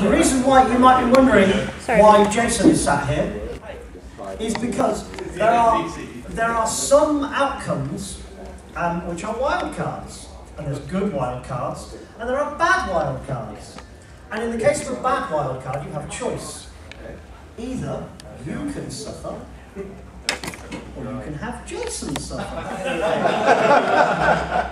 The reason why you might be wondering why Jason is sat here is because there are there are some outcomes um, which are wild cards, and there's good wild cards, and there are bad wild cards. And in the case of a bad wild card, you have a choice. Either you can suffer, or you can have Jason suffer.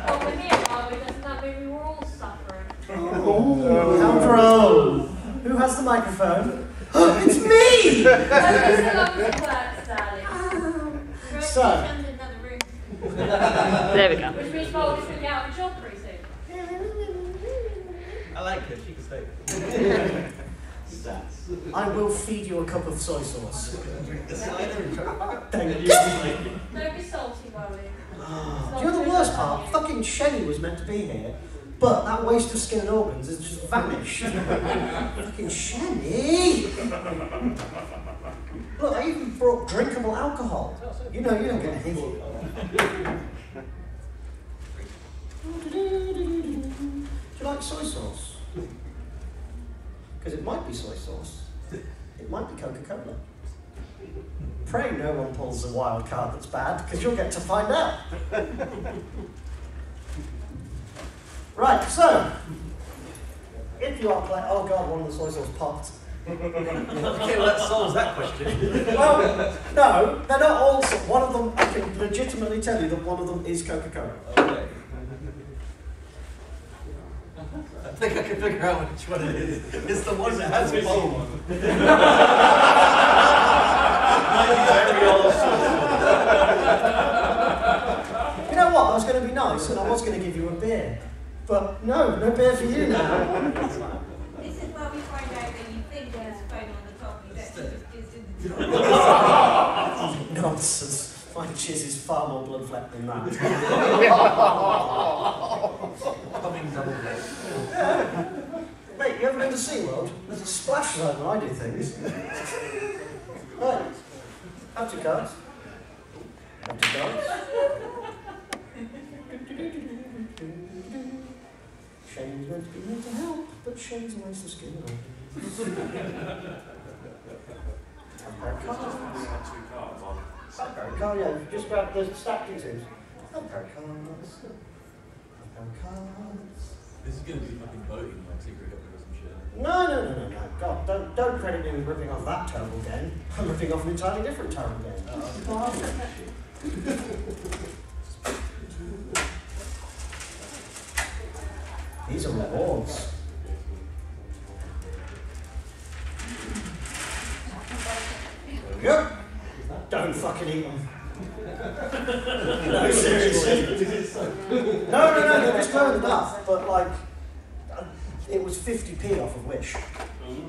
Well, we're here, are? Doesn't that mean we were all suffering? Oh, how droll! Who has the microphone? it's me! As long as it works, darling. We're So- actually in another room. There we go. Which means Paul is going to get out of a job pretty soon. I like her, she can stay. Stats. I will feed you a cup of soy sauce. The cider and. Thank you. Don't be salty, Wally. Do you know the worst part? Fucking Shelly was meant to be here, but that waste of skin and organs has just vanished. Fucking Shenny! Look, I even brought drinkable alcohol. You know you don't get anything. Do you like soy sauce? Because it might be soy sauce. It might be Coca-Cola. Pray no one pulls a wild card that's bad, because you'll get to find out. Right, so, if you are playing, oh god, one of the soy sauce popped. Okay, well that solves that question. Well, no, they're not all, one of them, I can legitimately tell you that one of them is Coca-Cola. Okay. I think I can figure out which one it is. It's the one that has foam. You know what, I was going to be nice and I was going to give you a beer. But no, no beer for you now. This is where we find out that you think there's a phone on the top, you actually just in the Nonsense. My jizz is far more blood flecked than that. Coming double blade. Mate, you ever been to SeaWorld? There's a splash zone where I do things. right. Have two cards. Have two cards. Shane's meant to be here to help, but Shane's a waste of skin and organs. Have a pair of cards. Have a pair of yeah. Just grab the stacked twos. Have a pair of cards. Have a pair of cards. This is gonna be fucking voting like secret government or some shit. No, no, no, no, no. God, don't, don't credit me with ripping off that terrible game. I'm ripping off an entirely different terrible game. Oh, These are rewards. There we go. Don't fucking eat them. no, seriously. No, no, no, they're just glowing in but like, it was 50p off of Wish.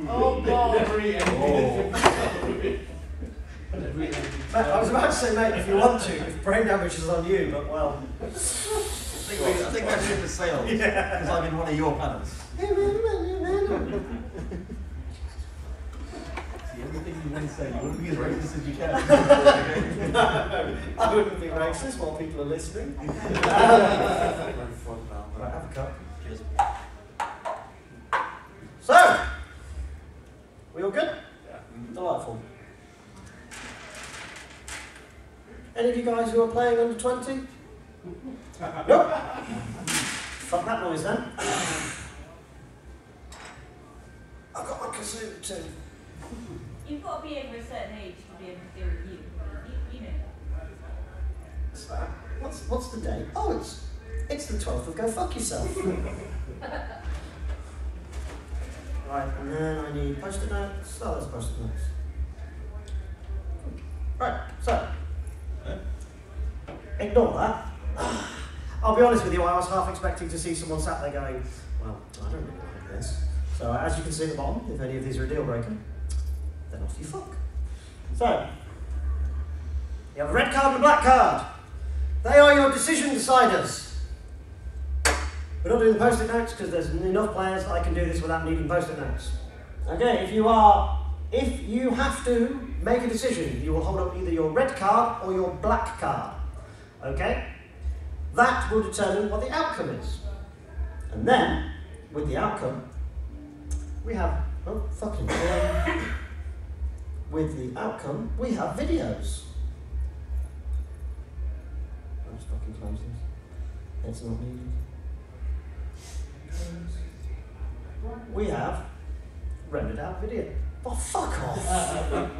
Oh god. Oh. Mate, I was about to say, mate, if you want to, if brain damage is on you, but well. I think we, I think we actually have to sales. Yeah. Because I'm in one of your panels. See, everything you want to say, you want to be as racist as you can. no, I wouldn't be racist while people are listening. Um, right, have a cup. Cheers. So, we all good? Delightful. Any of you guys who are playing under 20? Nope. Fuck that noise then. I've got my kazoo too. You've got to be over a certain age to be able to do review. You, you know. What's that? What's, what's the date? Oh, it's it's the 12th of Go Fuck Yourself. right, and then I need post-it notes. Oh, there's post-it notes. Right, so. Ignore that. I'll be honest with you, I was half expecting to see someone sat there going, well, I don't really like this. So as you can see at the bottom, if any of these are a deal breaker, then off you fuck. So, you have a red card and a black card. They are your decision deciders. We're not doing the post-it notes because there's enough players that I can do this without needing post-it notes. Okay, if you are, if you have to make a decision, you will hold up either your red card or your black card. Okay? That will determine what the outcome is. And then, with the outcome, we have Oh, fucking. With the outcome, we have videos. I'll just fucking close this. It's not needed. We have rendered out video. Oh, fuck off!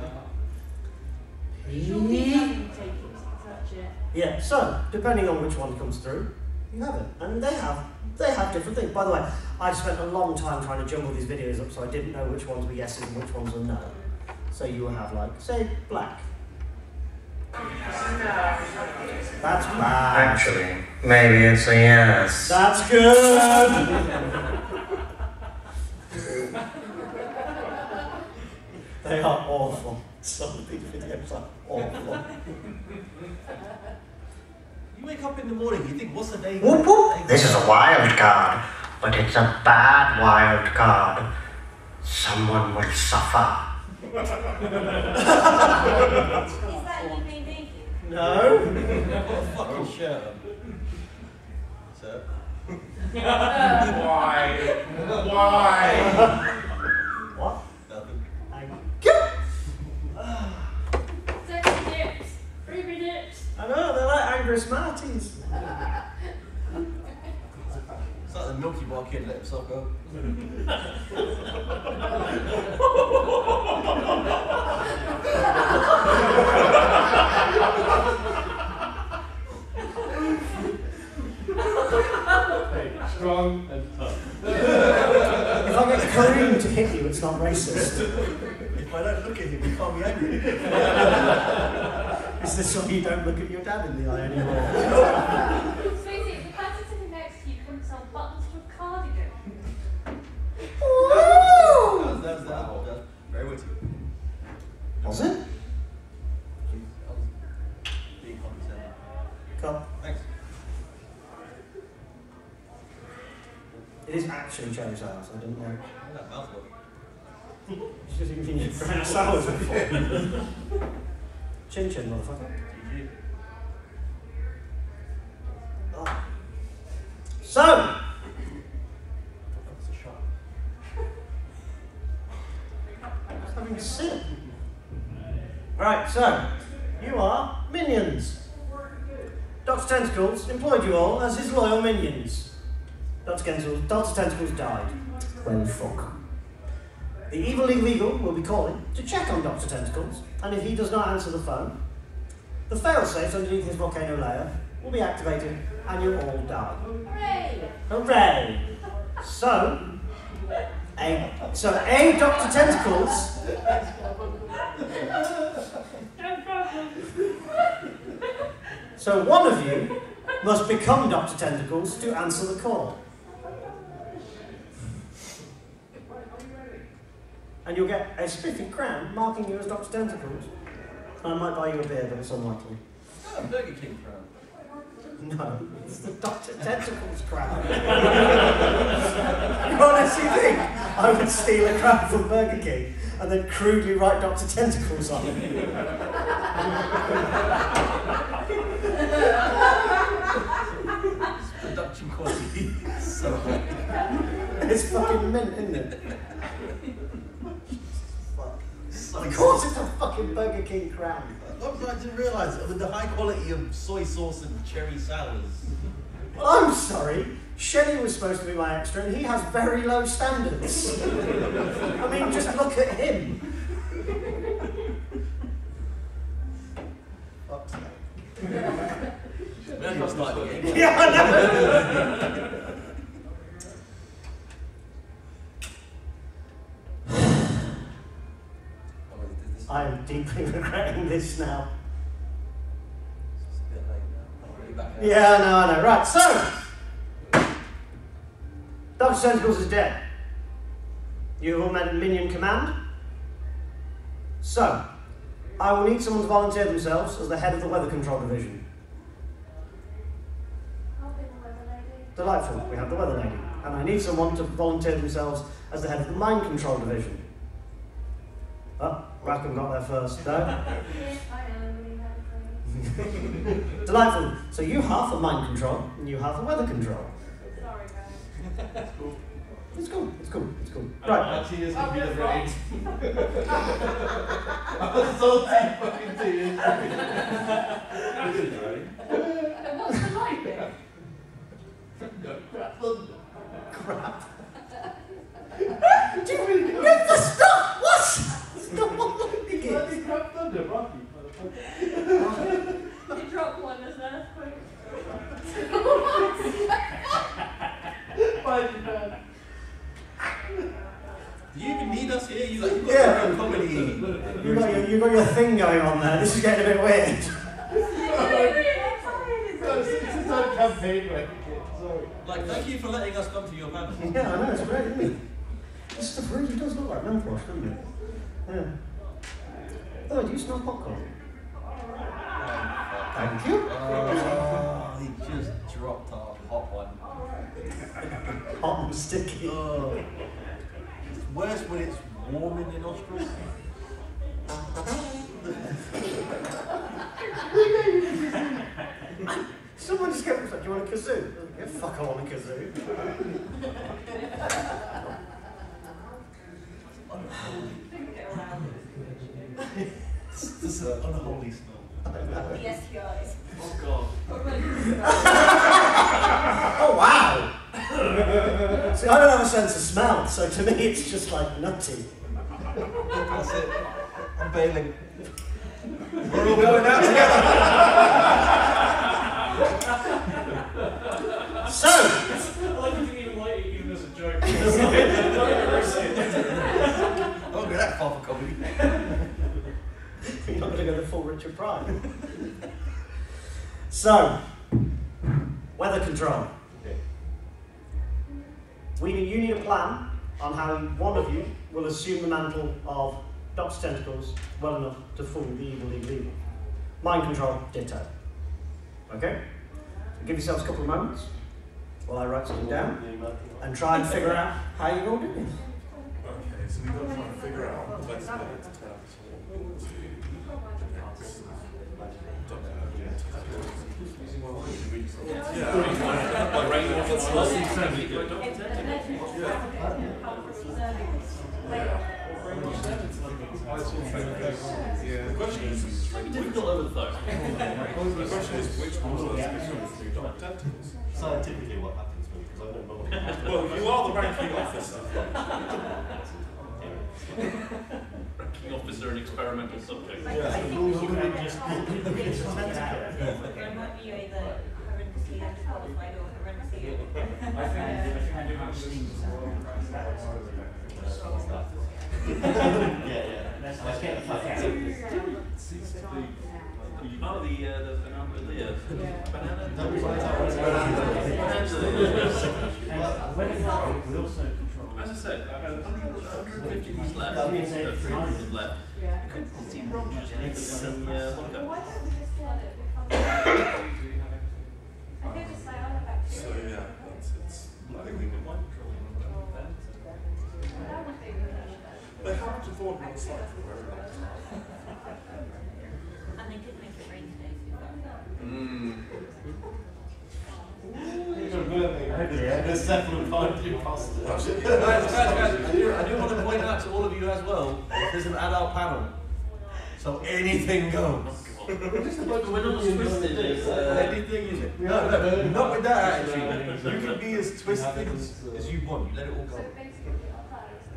Surely you haven't taken to touch it. Yeah, so depending on which one comes through, you have it. And they have they have different things. By the way, I spent a long time trying to jumble these videos up so I didn't know which ones were yeses and which ones were no. So you will have like, say, black. That's bad. Actually, maybe it's a yes. That's good. they are awful. Some of these videos are awful. You wake up in the morning, you think, what's the day? Whoop whoop. This is a wild card, but it's a bad wild card. Someone will suffer. Is that you being naked? No. What a fucking shirt. Sir? Why? Why? What? Nothing. Thank you. Sexy dips. Freebie dips. I know, they're like Angus Martins. It's like the Milky Bar kid let himself go. Strong and tough. If I get Kareem to hit you, it's not racist. If I don't look at him, he can't be angry. Is this why you don't look at your dad in the eye anymore? as his loyal minions. Dr. Tentacles, Dr. Tentacles died. Well, fuck. The evil illegal will be calling to check on Dr. Tentacles, and if he does not answer the phone, the failsafe underneath his volcano layer will be activated, and you'll all die. Hooray! Hooray! So, a so a Dr. Tentacles No problem. So one of you must become Dr. Tentacles to answer the call. And you'll get a spiffy crown marking you as Dr. Tentacles. I might buy you a beer, but it's unlikely. Oh, Burger King crown. No, it's the Dr. Tentacles crown. you honestly think I would steal a crown from Burger King and then crudely write Dr. Tentacles on it? Production quality. So. It's fucking mint, isn't it? So Of course it's a fucking Burger King crown. I didn't realise it. With the high quality of soy sauce and cherry sours. I'm sorry. Shelley was supposed to be my extra, and he has very low standards. I mean, just look at him. Fuck's sake. Now the game. Yeah, I know. Oh, wait, this is- I am deeply regretting this now. Now. Yeah, I know, I know. Right, so. Dr. Tentacles is dead. You have all met Minion Command. So, I will need someone to volunteer themselves as the head of the Weather Control Division. I'll be the weather lady. Delightful. We have the Weather Lady. And I need someone to volunteer themselves as the head of the Mind Control Division. Oh, Rackham got there first, though. Yes, I am. We have a training. Delightful. So you have the mind control, and you have the weather control. Sorry, guys. It's cool. It's cool. It's cool. Right. Oh, right. My tears can be the rain. I'm salty fucking tears. This is right. And what's the light bit? Crap thunder. Crap. Do you mean? Get the stop! What? Stop what lightning is. Bloody thunder, Rocky. motherfucker. You drop one as an earthquake. Five pounds. Do you even need us here? You like, you've got Yeah. your comedy. You got your, you got your thing going on there. This is getting a bit weird. No, it's, it's his own campaign, right? Sorry. Like, thank you for letting us come to your panel. Yeah, I know, it's great, isn't it? This stuff really does look like mouthwash, doesn't it? Yeah. Oh, do you smell popcorn? Thank you. Oh, he just dropped a hot one. Hot and sticky. Oh. It's worse when it's warm in your nostrils. Someone just kept like, do you want a kazoo? Yeah, fuck, I want a kazoo. This uh, oh, is an unholy smell. The STIs. Oh god. Oh, wow! See, I don't have a sense of smell, so to me it's just like nutty. That's it. I'm bailing. We're all going out together. So, I like you even like it even as a joke. I won't go that far for comedy. You're to go the full Richard Pryor. so, weather control. We need, you need a plan on how one of you will assume the mantle of Doc's tentacles well enough to fool the evil league evil. Mind control, ditto. Okay? So give yourselves a couple of moments while I write something down and try and figure out how you're going to do this. Okay, so we've got to try and figure out the best way to tell Yeah, the question is, over the question is which ones are the? Scientifically, what happens happens. Well, you are the ranking officer. Ranking officer and experimental subject. I think should There might be either or horrendously yeah, yeah. Fuck out. Oh, the, uh, the banana, uh. Don't that. As I said, I had 150 left, uh, 300 left. I couldn't see Rogers in the, uh, locker. So yeah, it's, it's I think we can. They haven't avoided on site for very long time. And they did make it rain today, so The cephalopod imposter. Guys, guys, guys, I do, I do want to point out to all of you as well, there's an adult panel. So anything goes. We're not as twisted as, uh, Anything is. No, no, not with that attitude. You can be as twisted as, as you want. You let it all go.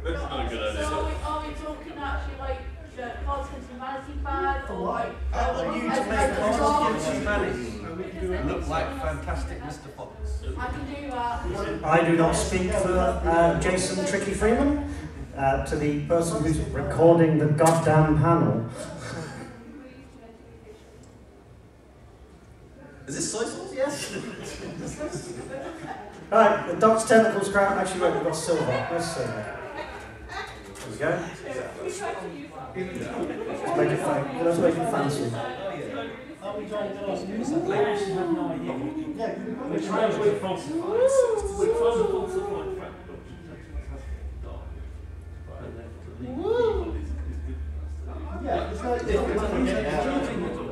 That's not a good So are we, are we talking actually like the Cards Against Humanity bad or like? I want you to make as a Cards song? Against Humanity look like fantastic Mr. Fox. I can do that. I do not speak for uh, Jason Tricky Freeman, uh, to the person who's recording the goddamn panel. Is this soy sauce? Yes. Right, the dog's tentacles crown. Actually, wait, we've got silver. Where's silver? There we go. Let's make it fun. Let's make it fancy. Are we trying to ask you something? I actually have no idea. Yeah, we're trying to falsify. We're trying to falsify fact. Yeah, it's like it's like getting out.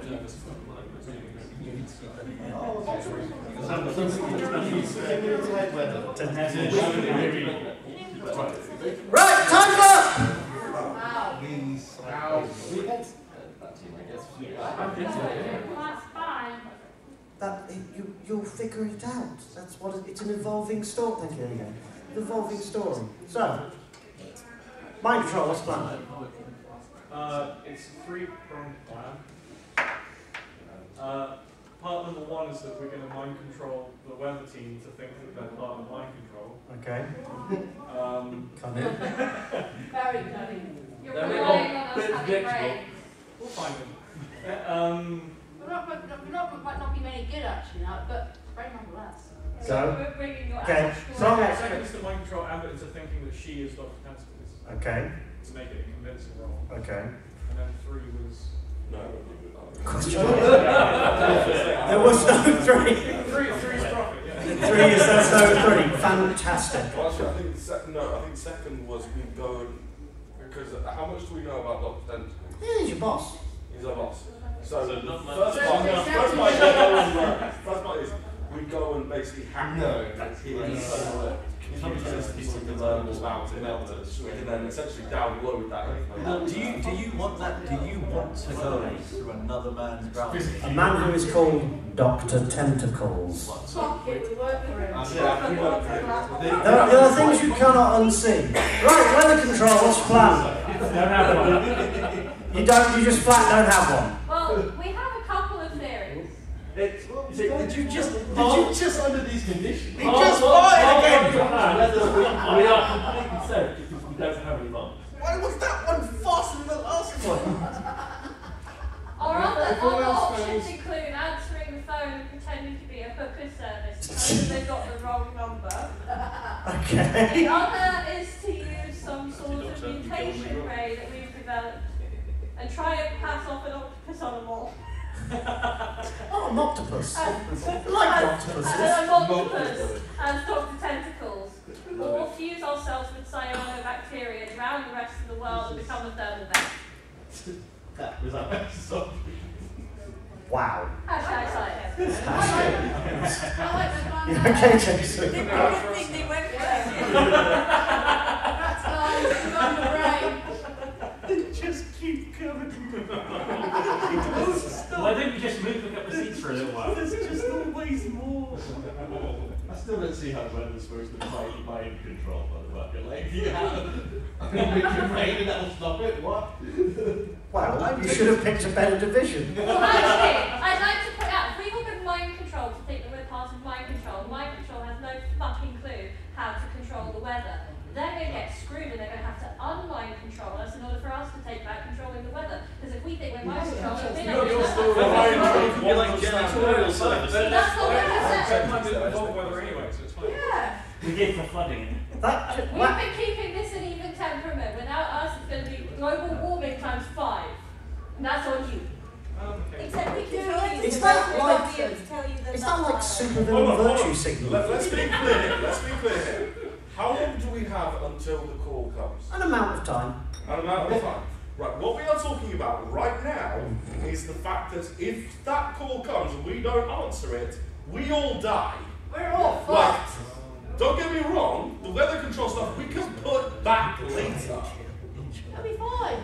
Right, time's up! Wow. That, you, you'll figure it out. That's what it, it's an evolving story. Thank you again. Evolving story. So, mind control, what's plan? Uh, it's free from plan. Uh, part number one is that we're going to mind control the weather team to think that they're part of mind control. Okay. Um, Come in. Very cunning. You're There we relying go. on us Bit having predictable. we'll find them. Uh, um, We're not, we're not, we're not, might not be very good actually now, but brain nonetheless. So, we're okay, so score I'm down. second is to mind control Amber into thinking that she is Dr. Tentacles okay, to make it a convincing role. okay. And then three was. No, I don't think we- Question. there was no three. Three, three is profit, yeah. Three is there's no three. Fantastic. Well, actually, I think the second. No, I think second was we go because how much do we know about Doctor Dent? Yeah, he's your boss. He's our boss. So, So the not first part, So- first part, is we go and. First part is we go and basically hack. No, it. If you just need to learn more about it, we can then essentially download that information. do you do you want that? Do you want to go through another man's ground? A man who is called Doctor Tentacles. Fuck it, we work for him. Yeah, we work for him. There are, there are things you cannot unsee. Right, weather control. What's your plan? Don't have one. You don't. You just flat don't have one. Well, we have a couple of theories. It, did you just did you just under these conditions? He Part- just part- fired again. of the we, we are completely safe because we don't have any bombs. Why was that one faster than the last one? Our other, everyone other else options include answering the phone and pretending to be a hooker service because they've got the wrong number. Okay. The other is to use some sort of mutation ray that we've developed and try and pass off an octopus on a mole. Oh, an octopus. Uh, like and- octopuses. Uh, an octopus as Dr. Tentacles. Or fuse ourselves with cyanobacteria around the rest of the world and become a thermal vent. That was our so Wow. Hashtag science. I like the plan. You okay, Jason? They didn't think they went for I still don't see how the weather's supposed to mind mind control, motherfucker. Like, yeah. I'm gonna make it rain and that'll stop it. What? Well, you should have picked a better division. Well, actually, I'd like to point out, if we all give mind control to think that we're part of mind control, mind control has no fucking clue how to control the weather. They're going to get screwed and they're going to have to unmind control us in order for us to take back controlling the weather. Because if we think we're mind controlling, they don't You're do still that. relying You're like janitorial service. But that's not what I That said. might be the cold weather anyway, so it's fine. Yeah. We did for flooding. That, We've that, been keeping this an even temperament. Without us, it's going to be global warming times five. And that's on you. Um, okay. Except we can tell you. It's not like- we'll be tell you the it's not like number. supervillain Hold on, hold virtue on. signal. Let, let's be clear. Let's be clear. How long do we have until the call comes? An amount of time. An amount of time. Right, what we are talking about right now is the fact that if that call comes and we don't answer it, we all die. We're all Like, fucked. Don't get me wrong, the weather control stuff we can put back later. That'll be fine.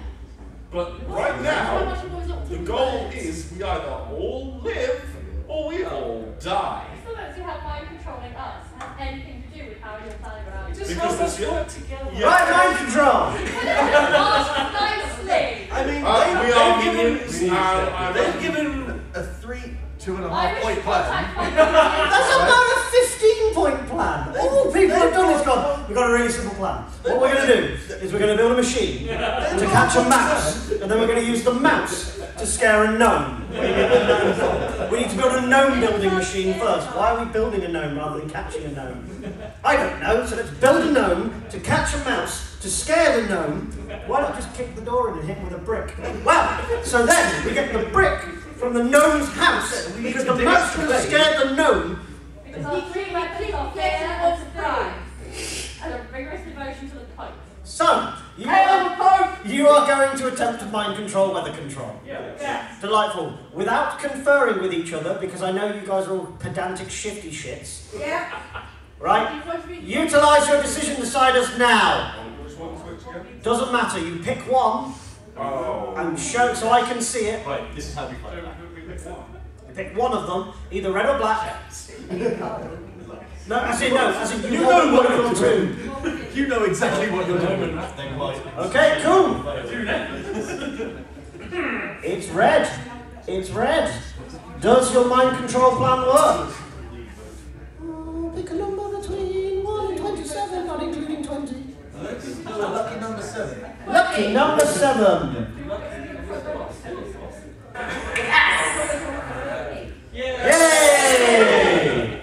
But right now, much are we got the goal do? is we either all live or we all die. I still don't see how mind controlling us has anything to do with how you're planning around. Because this yeah. Right, mind control. Ask nicely. I mean, Uh, they, we are they've given, minions. Uh, they've given a three, two and a half Irish point plan. That's about a 15 point plan. All people have done is gone, we've got a really simple plan. What we're going to do is we're going to build a machine to catch a mouse, and then we're going to use the mouse to scare a gnome. We need to build a gnome building machine first. Why are we building a gnome rather than catching a gnome? I don't know, so let's build a gnome to catch a mouse, to scare the gnome. Why not just kick the door in and hit him with a brick? Well, so then we get the brick from the gnome's house, because the mouse would have scared the gnome Because our three weapons are fear and surprise. And a rigorous devotion to the Pope. So, you are, you are going to attempt to mind control weather control. Yeah. Delightful. Without conferring with each other, because I know you guys are all pedantic shifty shits. Yeah. Right? You've got to be- Utilize your decision deciders now. Which one's which again? Doesn't matter, you pick one Oh. and show so I can see it. Right, this is how we So find that. we- we pick one. Of them, either red or black. No, as in no, as in you, You know what you're them two. You know exactly what you're doing. Then white. Okay, cool. It's red. It's red. Does your mind control plan work? Oh, pick a number between 1 and 27, not including 20. Lucky number seven. Lucky number 7. Yes. Yay!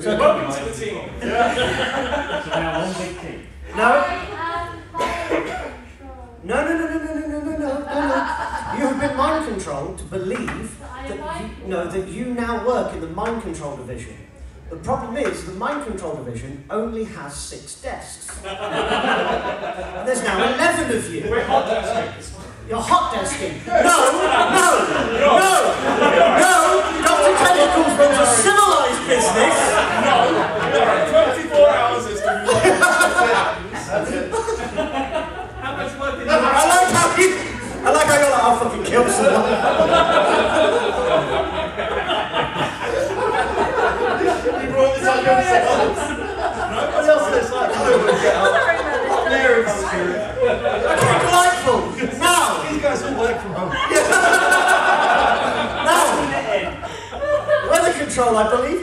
So, Welcome to the team. So now one big team. no, I am mind control. no, no, no, no, no, no, no, no, no, no. You have been mind controlled to believe that you know that you now work in the mind control division. The problem is the mind control division only has six desks. and there's now eleven of you. We're hot desks. You're hot desking. No, no, no, no. Dr. Tentacles runs a civilized business. No, no, 24 hours is to How much work did you I like how you. I like how you're like, I'll fucking kill someone. You brought this on yourself. Nobody else is like, I would get up. Clear in spirit. Okay, delightful. Now, These guys all work from home. now. Weather control, I believe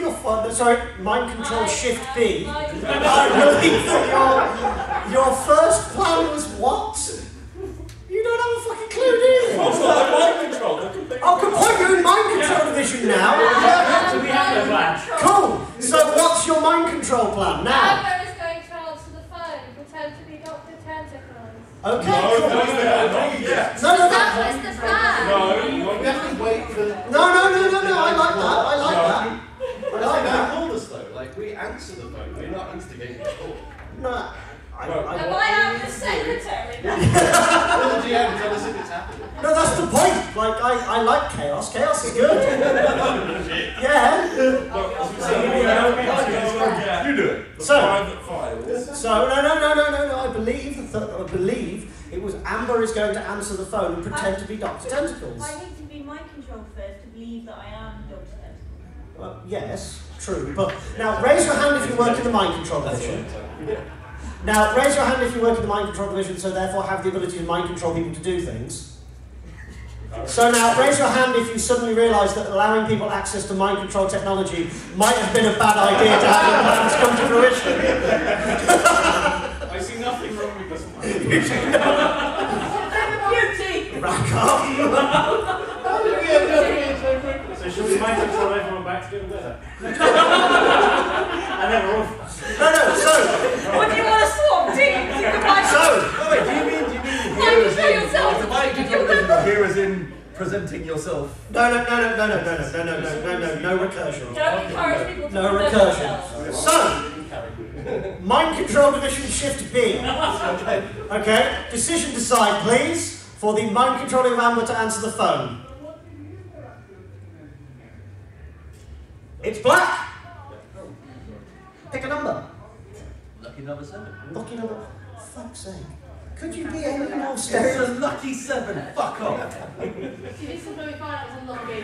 Sorry, mind control shift uh, B. I believe that your, your first plan was what? You don't have a fucking clue, do you? Also, I'm mind control. They're completely I'll point you in mind control division now. So we have a plan. Cool. So what's your mind control plan now? Amber is going to answer the phone and pretend to be Dr. Tentacles. Okay. No, cool. no, no, not yet. No, no, That no. was the plan. No, We have to wait for. No, no, no, no, no. I like that. I like that. I That's like like that. they called us though. Like we answer the phone. We're not instigating the call. No. I, No. I, Am I am the secretary now? Well, the GM tell us if it's happening. No, that's the point. Like, I, I like chaos. Chaos is good. yeah. You do it. The So- private files. So, no, no, no, no, no, no. I believe, that, I believe it was Amber is going to answer the phone pretend to be Dr. Tentacles. I need to be mind controlled first to believe that I am Dr. Tentacle. Well, yes, true. But now, raise your hand if you work in the mind control division. Now, raise your hand if you work in the mind control division, so therefore have the ability to mind control people to do things. So now, raise your hand if you suddenly realise that allowing people access to mind control technology might have been a bad idea to have your plans come to fruition. I see nothing wrong with this one. Beauty! Rack up. So should we mind control everyone back to good weather? and then we're off. No, no, so, What do you want to swap teams? You can mind so, Oh, wait, do you mean, do you mean Why here as in, yourself? the mind control division, here as in presenting yourself? no, no, no, no, no, no, no, no, no, no, no, no, no recursion. Don't encourage people to No recursion. So, mind control division shift B. Okay, decision decide, please, for the mind controlling of Amber to answer the phone. It's black. Pick a number. Lucky number seven. Lucky number. Fuck's sake. Could you be any more It's a lucky seven. Fuck off. You need to know if I was unlucky.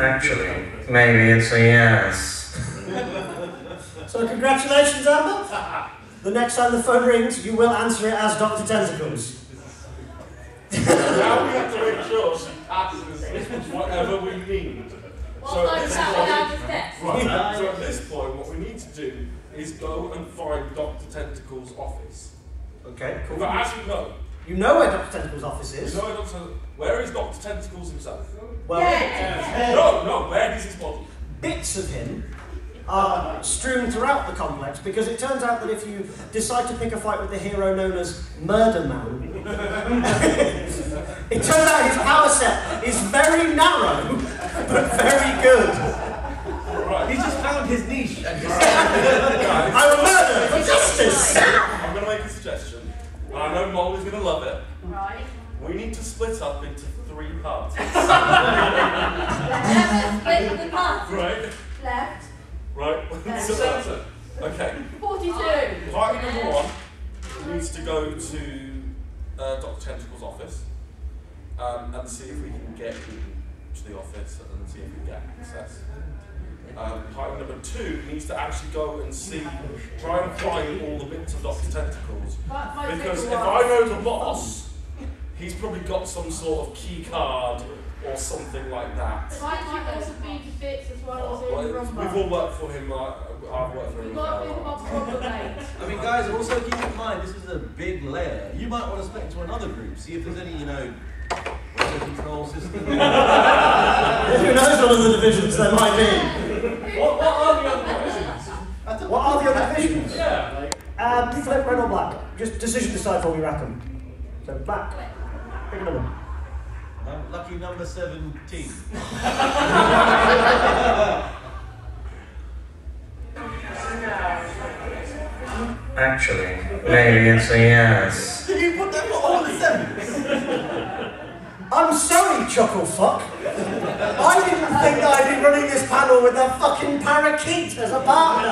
Actually, maybe it's a yes. So congratulations, Amber. The next time the phone rings, you will answer it as Dr. Tentacles. Now we have to make sure she passes whatever we need. What So time this point- without his desk? Right, so at this point, what we need to do is go and find Dr. Tentacle's office. Okay, cool. But as you know, You know where Dr. Tentacle's office you is. know Dr. Where is Dr. Tentacles himself? Well, No, no, where is his body? bits of him are strewn throughout the complex because it turns out that if you decide to pick a fight with the hero known as Murder Man, it turns out his power set is very narrow but very good. Right. He's just found his niche and just. Guys, I will murder for justice. I'm going to make a suggestion. And I know Molly's going to love it. Right. We need to split up into three parties. Left, split the party. right? Left. Right? so that's it. Okay. 42. Party number one needs to go to uh, Dr. Tentacle's office. um, and see if we can get to the office and see if we can get access. Um, party number two needs to actually go and see, try and find all the bits of Doctor Tentacles. Might- might take Because if. I know the boss, he's probably got some sort of key card or something like that. It might might also be to bits as well as Well, in we've all worked for him, like, I've worked for him. We've got a bit as well. of a problem. I mean, guys, also keep in mind this is a big layer. You might want to split into another group, see if there's any, you know, weather control system. Who knows what other divisions there might be? What, what are the other divisions? What are the other divisions? Yeah, like, Um, flip red or black. Just decision decide before we rack them. So black. Pick a number. Um, lucky number 17. Actually, maybe it's a yes. Did you put that for all the sevens? I'm sorry, chuckle fuck. I didn't think I'd be running this panel with a fucking parakeet as a partner.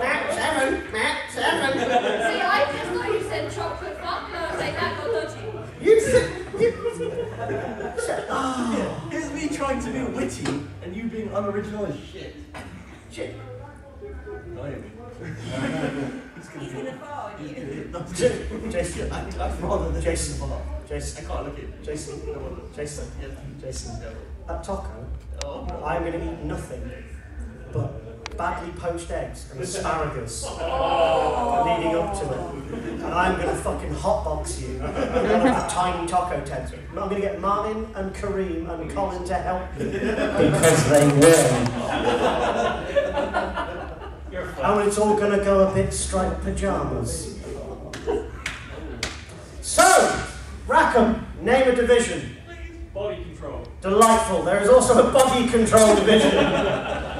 Matt seven, Matt seven. See, I just thought you said chocolate fuck, and I was like, that got dodgy. You said. You said. Oh, Here's me trying to be witty and you being unoriginal as shit. shit. Annoying. He's gonna fall. He's gonna hit nuts. Jason. I'd, I'd rather than Jason. I Jason. can't look at Jason. Jason. Yeah. Jason. That taco, Oh, I'm going to eat nothing but badly poached eggs and asparagus oh. leading up to it. And I'm going to fucking hotbox you in one of the tiny taco tents. I'm going to get Martin and Kareem and Colin to help me because they will. And it's all going to go a bit striped pajamas. So, Rackham, name a division. body control. Delightful. There is also a body control division.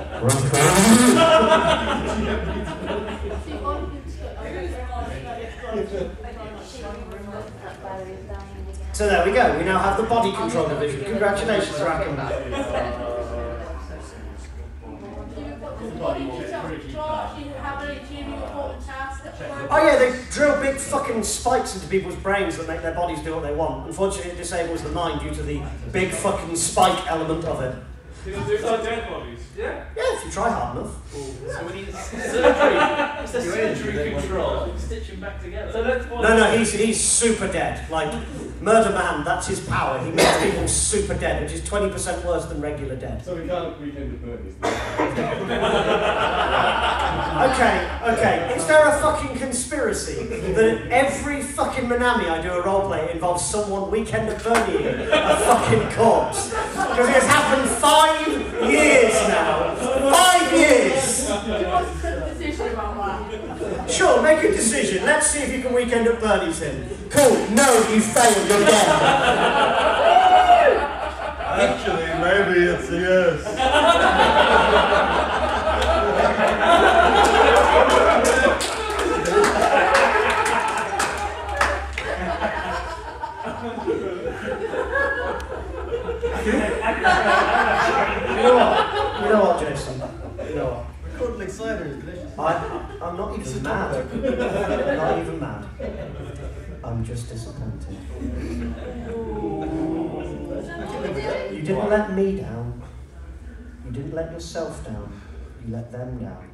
So there we go. We now have the body control division. Congratulations, Rackham. Oh yeah, they drill big fucking spikes into people's brains that make their bodies do what they want. Unfortunately, it disables the mind due to the big fucking spike element of it. These these are dead bodies. Yeah. Yeah, if you try hard enough. So we need surgery. It's the surgery control. Stitch them back together. So let's No, no, he's he's super dead. Like Murder Man, that's his power. He makes people super dead, which is twenty percent worse than regular dead. So we can't weekend at Bernie's. Okay, okay. Is there a fucking conspiracy that every fucking Minami I do a roleplay involves someone weekend at Bernie a fucking corpse? Because it has happened five years now. Five years! Sure, make a decision. Let's see if you can weekend at Bernie's him. Cool. No, you failed. You're dead. Actually, maybe it's a yes. You know what? You know what, Jason? You know what? Recording cider is delicious. I, I'm not even mad. I'm not even mad. I'm just disappointed. You didn't let me down. You didn't let yourself down. You let them down.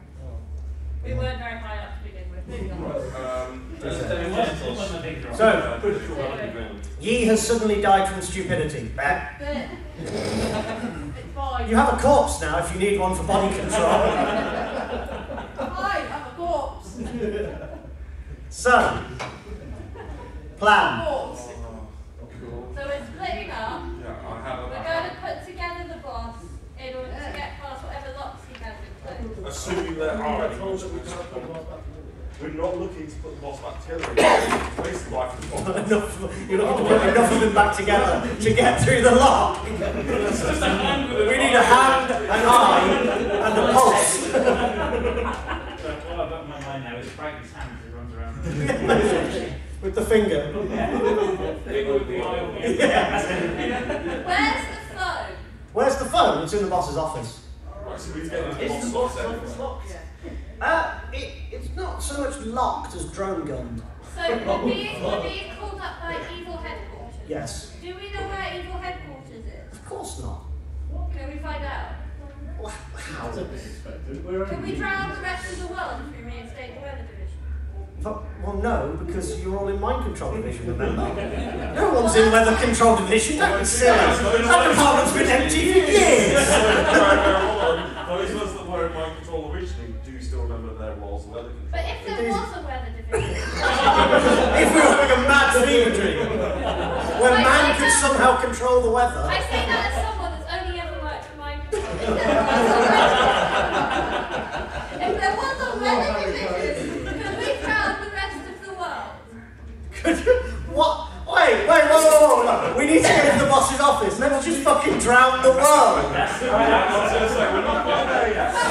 We weren't very high up to begin with. Moving on. So, Yi has suddenly died from stupidity. Bah. You have a corpse now if you need one for body control. I'm a corpse. So, plan. Corpse. So we're splitting up. yeah, I have We're going to put together the boss in order to get past whatever locks he has in place. Assuming there are any monsters. We're not looking to put the boss back together. Basically, like the boss. enough, you're not looking to put enough of them back together to get through the lock. It's just a hand with We need a hand, an eye, and a pulse. So what I've got in my mind now is Frank's hand as he runs around. With the finger. Finger with the eye on the end. Where's the phone? Where's the phone? It's in the boss's office. Right, so we need to get into the Is boss the boss office locked? Uh, it, it's not so much locked as drone gunned. So we're being, we're being called up by evil headquarters. Yes. Do we know where evil headquarters is? Of course not. Can we find out? How? Can we drown the rest of the world if we reinstate the weather division? But, well, no, because you're all in mind control division, remember? no one's in weather control division, don't be silly. That department's been empty for years. Those of us that were in mind control originally do still remember there was weather control. But if there was a weather division, if we were having a mad fever dream, where man could somehow control the weather. I say that as someone that's only ever worked for mind control. If there was a weather- if there was a weather division, could we drown the rest of the world? What? Wait, wait, wait, wait, wait, wait. We need to get to the boss's office. Let's just fucking drown the world. But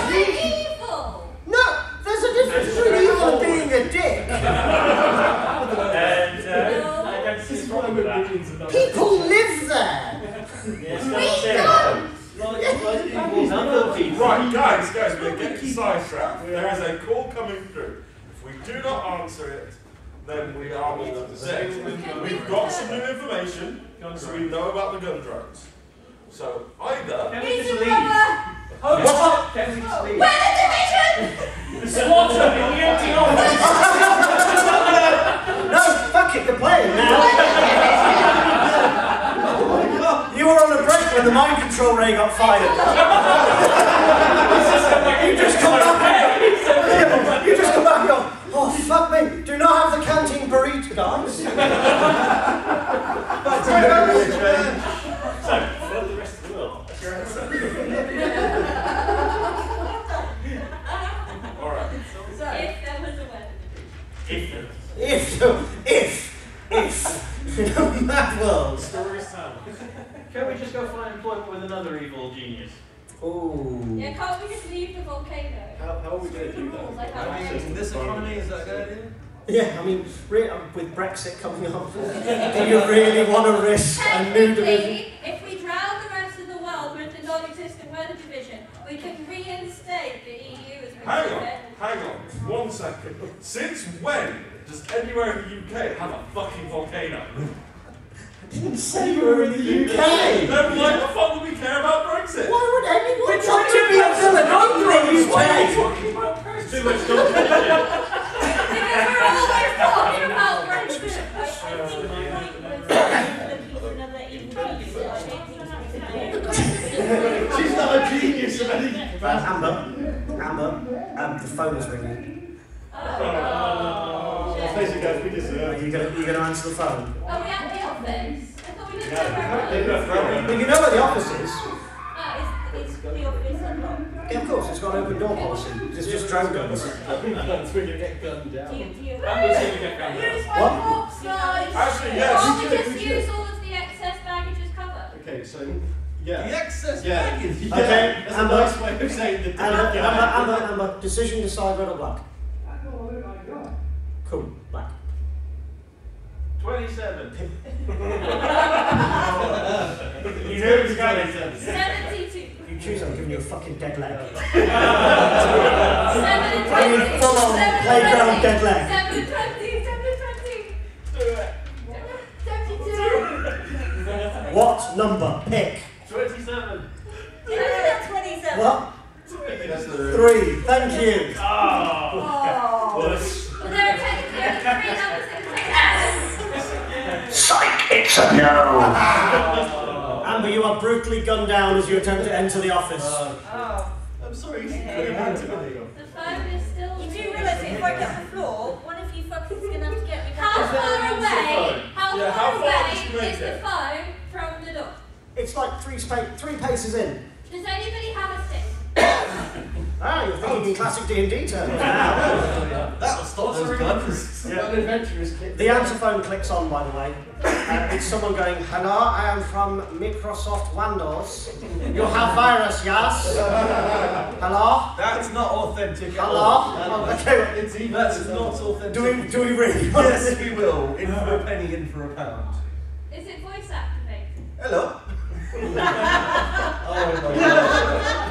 we're evil! No, there's a difference between evil and being a dick. And uh, I don't see with that. People live there. Yes, don't! Right, guys, guys, we're getting sidetracked. There is a call coming through. If we do not answer it, then we are all dead. We've got some new information, so we know about the gun drones. So either Can we just leave? brother! What? Can we just leave? Weather division! The squatter in the empty office. No, fuck it, they're playing now. you were on a break when the mind control ray got fired. you just come back. you just come back and go, oh fuck me, do not have the canteen burrito, guys. So, for the rest of the world. That's your answer. Alright. If there was a weather division. If If, if, if, in a mad world. stories tell. Can we just go find employment with another evil genius? Oh. Yeah, can't we just leave the volcano? How, how are we going to do rules, that? I I mean, in this economy, is that a good idea? Yeah, I mean, re- uh, with Brexit coming up, do you really want to risk a new division? Technically, if we drown the rest of the world with the non-existent weather division, we can reinstate the EU as we Hang on, it. hang on, one second. Since when does anywhere in the UK have a fucking volcano? I didn't say you were in the UK. Then why the fuck would we care about Brexit? Why would anyone want to be a villain on the UK? Too much competition. Because we're always talking about Brexit. I think my point was looking for another evil genius. I don't think that's She's not a genius of any capacity. Amber, Amber, um, the phone is ringing. Oh, Let's face it, guys, we Are deserve uh, you gonna, you gonna answer the phone? Are we at the office? I thought we didn't Yeah, know have- it was. Well, you know where the office is. Uh, ah, is, is the office unlocked? Yeah, of course, it's got an open door policy. It's just drone guns. We're going to get gunned Do you, down. do you That was going to get found out. Use my What? corpse knives! Actually, yes. Or we We just use all of the excess baggage as cover. Okay, so, yeah. The excess Yeah. baggage. Yeah, Okay, That's a Amber. nice way of saying that. Amber, Amber, Amber, Amber, decision decide red or black. Cool, black. 27. You know it's got 72. You choose, I'm giving you a fucking dead leg. 7 and I mean, 20. full on 7 and playground dead leg. 7 and 20. 7 and 20. 72. What number? Pick. 27. Who's at 27? What? That's the. Three. Thank you. Ah. Oh. Oh. Push. Well, are technically only three numbers that can take Psych, it's a no. Amber, you are brutally gunned down as you attempt to enter the office. Oh. oh I'm sorry, he's very bad to me. The phone is still. You do realise if I get the floor, one of you fuckers is going to have to get me How far away? How Yeah, far how far away did is the phone from the door? It's like three spa- three paces in. Does anybody have a stick? Ah, you're thinking in classic D&D terms now. That'll stop those guns. Yeah. An adventurous kid. The answer phone clicks on, by the way. Uh, it's someone going, Hello, I am from Microsoft Windows. You have virus, yes? Hello? That's not authentic Hello? all. Oh, okay, It's even. That's not authentic. do we, do we really want Yes, we will. In for a penny, in for a pound. Is it voice activated? Hello. Oh my god.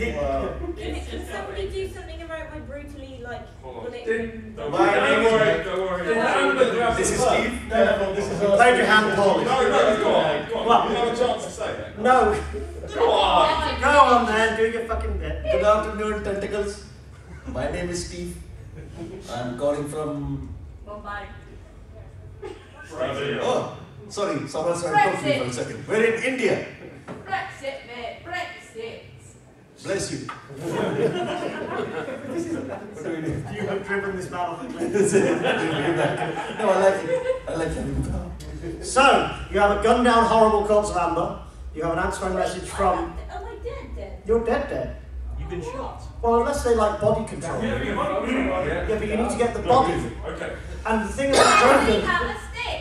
Wow. Can, can somebody do something about my brutally like, Hold on. will it? Didn't- Don't worry, don't worry, don't worry. Didn't Amber grab This is bug? Steve. Therefore, this is You played your hand poorly. No, no, go on, go on. What? You have a chance to say it. No. Go on. Go on then, do your fucking bit. Good afternoon, tentacles. My name is Steve. I'm calling from. Mumbai. Brazil. Oh, sorry, someone started talking for a second. We're in India. Brexit, mate. Brexit. Bless you. do? You have driven this battle. no, I like it. I like having power. So, you have a gunned down horrible corpse of Amber. You have an answering message from. Am I dead then? You're dead, dead. You've been shot. Well, unless they like body control. Yeah, you might be. Yeah, but you need to get the body. Okay. And the thing about I Joker. have a stick.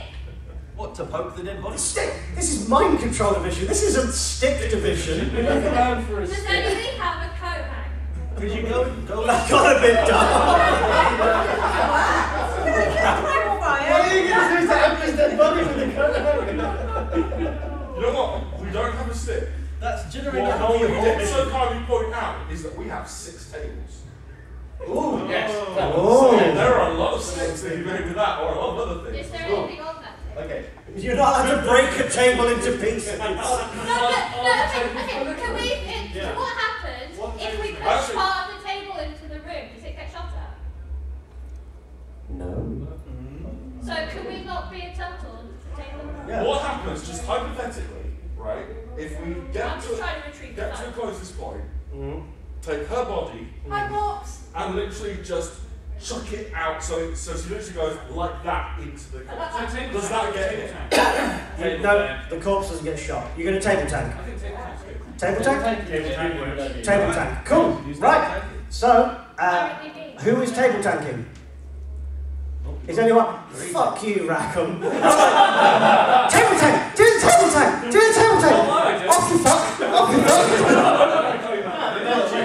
What, to poke the dead body? Stick! This is mind control division. This isn't stick division. We look around for a Does stick. anybody have a coat hanger? Could you go, go That got a bit dark. What are you going to do to Amber's dead body with the coat You know what? We don't have a stick. That's generating What a whole we did mission. so kindly point out is that we have six tables. Ooh, Yes. Oh. There are a lot of sticks that you made with that, or a lot of other things. Is things. there anything on that table? Okay. You're not allowed to break a table into pieces. No, but, no, okay, okay, can we, it, Yeah. what happens What if we table? push part of the table into the room? Does it get shot at? No. So can we not be a total table? Yeah. What happens, just hypothetically, right? If we get to to get to the closest point, Mm-hmm. take her body Hi, Morps. and literally just chuck it out so it, so she literally goes like that into the corpse. So table Does tank, that get table it? tank. Table No, the corpse doesn't get shot. You're going to table tank. I think table tank's good. Table tank? Table tank works. Table tank. Cool. Right. So, uh, who is table tanking? Is anyone? Fuck you, Rackham. table tank! Do the table tank! Do the table tank! Off you fuck! Off you fuck!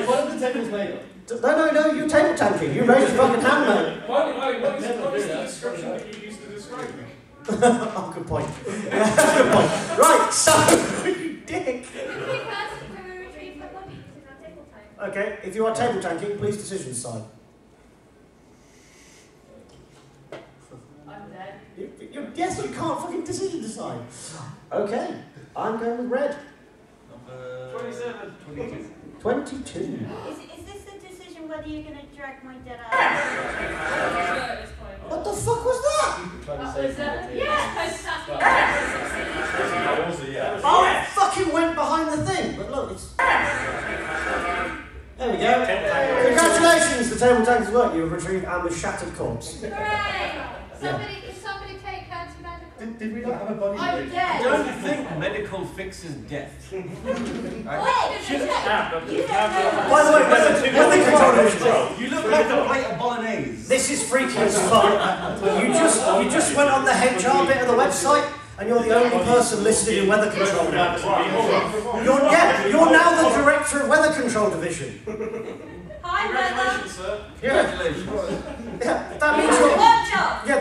What are the tables made of? No, no, no, you table tanking. You raised your fucking hand, mate. Why, why, what is, what is the that. description that you used to describe me? oh, good point. good point. Right, so, you dick. Can we first, can retrieve the body table? Okay, if you are table tanking, please decision sign. I'm dead. You, you, yes, you can't fucking decision decide. Okay, I'm going with red. Number 27. 22. 22. Is, is this the decision whether you're going to drag my dead out? I'm sure at this point. What the fuck was that? Trying to That save was, the table. yeah, post asking. That yes. Oh, it fucking went behind the thing. But look, it's. There we go. Congratulations, the table tank has worked. You have retrieved Amber's shattered corpse. Hooray! Somebody, can somebody take her to medical? Did, did we not have a body? I'm dead. don't think medical fixes death. Wait, did you say? But we have By the way, weather, weather control. You look like a plate of bolognese. This is freaky as fuck. You just you just went on the HR bit of the website, and you're the only person listed in weather control now. Right, hold on, hold on. You're yeah, you're now the director of weather control division. Hi, weather. Congratulations, sir. Yeah, Congratulations. yeah that means you're.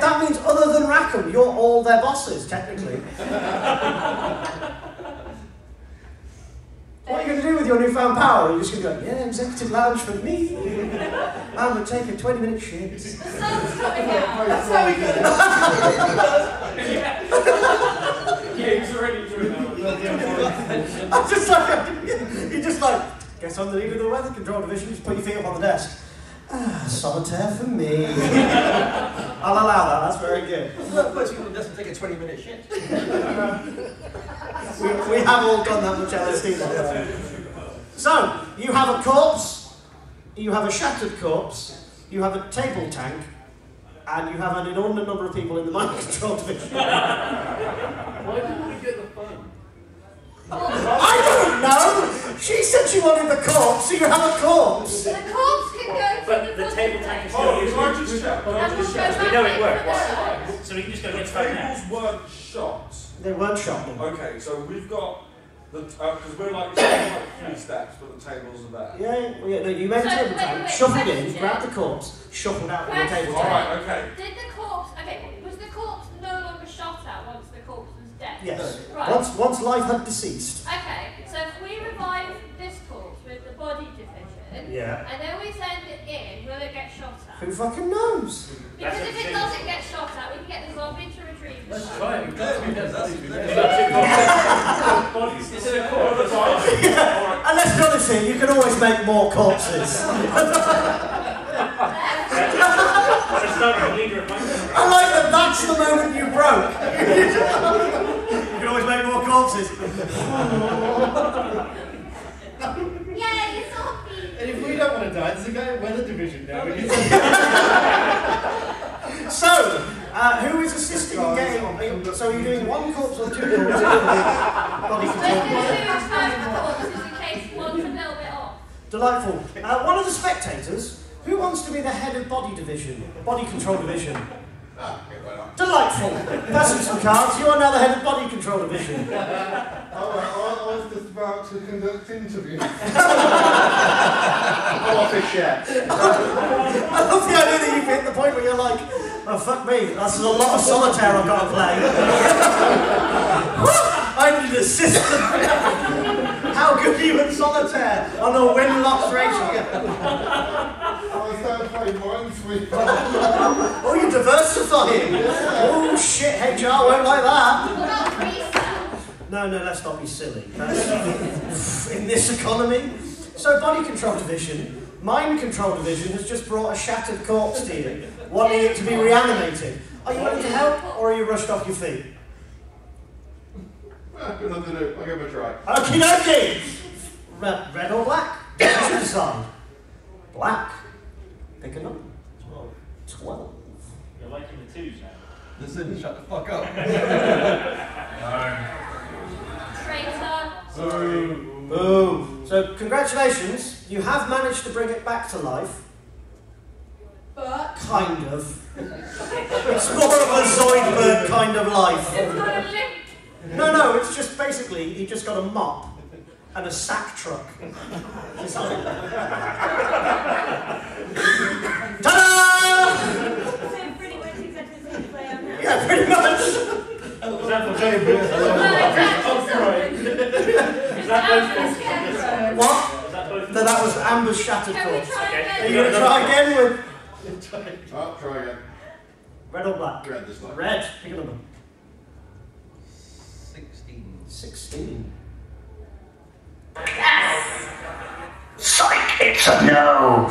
Good job. Yeah, that means other than Rackham, you're all their bosses, technically. what are you going to do with your newfound power? You're just going to go, yeah, executive lounge for me. I'm going to take a 20 minute shit. The sun's coming out. That's how we get Yeah, he's already doing that. I'm just like, you're just like, guess I'm the leader of the weather control division, just put your feet up on the desk. Ah, solitaire for me. I'll allow that, that's very good. Look, most people doesn't take a 20 minute shit. We, we have all done that much LSD before. So, you have a corpse, you have a shattered corpse, you have a table tank, and you have an inordinate number of people in the mind control division. Why didn't we get the phone? I don't know! She said she wanted the corpse, so you have a corpse. The corpse can But the body table tank is Oh, still can I useful. just check? Can I we'll just go check? We know it in works. So we can just go The get the now. tables weren't shot. They weren't shot. then. Okay, so we've got the uh, because we're like, it's like three steps, but the tables are there. Yeah, well, yeah, no, you made a So, table wait, tank, wait, shuffled in, question. grabbed the corpse, shuffled out with the table All tank. right, okay. Did the corpse, okay, was the corpse no longer shot at once the corpse was dead? Yes. Right. Once, once life had deceased. Okay, so if we revive this corpse with the body division, Yeah. and then we send it in, will it get shot at? Who fucking knows? Because if it doesn't get shot at, we can get the zombie to retrieve the Let's try it. That's- that's- Bodies. Is it a core? And let's be honest here, you can always make more corpses. Let's start with the leader of Minecraft. I like that that's the moment you broke. you can always make more corpses. Yay, zombie! And if we don't want to die, there's a guy at Weather Division now. We can So, uh, who is assisting in getting on? So you're doing one corpse or two corpses? Body We're control. going to do five corpses in case one's a little bit off. Delightful. Uh, one of the spectators, who wants to be the head of body division, body control division? Delightful. Pass him some cards. You are now the head of body control division. Oh, I, I was just about to conduct interviews. office yet. I love the idea that you've hit the point where you're like, oh fuck me, that's a lot of solitaire I've got to play. I need a system. How good are you at solitaire on a win-loss ratio? I was down playing Minesweeper. Oh, you're diversifying. Oh shit, HR won't like that. What about? No, no, let's not be silly. That's, in this economy. So, body control division, mind control division has just brought a shattered corpse to you, wanting it to be reanimated. Are you willing to help, or are you rushed off your feet? I've got nothing to do. I'll give it a try. Okie dokie! Red, red or black? What you decide? Black. Pick a number. Twelve. 12. You're liking the twos now. Listen, shut the fuck up. Traitor. Boom. So, congratulations. You have managed to bring it back to life. But Kind of. It's more of a Zoidberg kind of life. It's got a limp. No, no, it's just basically he just got a mop and a sack truck. It's like- Ta-da! so pretty much exactly the same play I'm. Yeah, pretty much. Is that for Johnny No, that's Oh, right. Is that both Amber's scarecrow. What? Is that both No, that was Amber's shattered Can we corpse. Are you going to try again with Oh, try again. red or black? Red this time. Red. Pick a number. 16. 16. Psych, it's a no.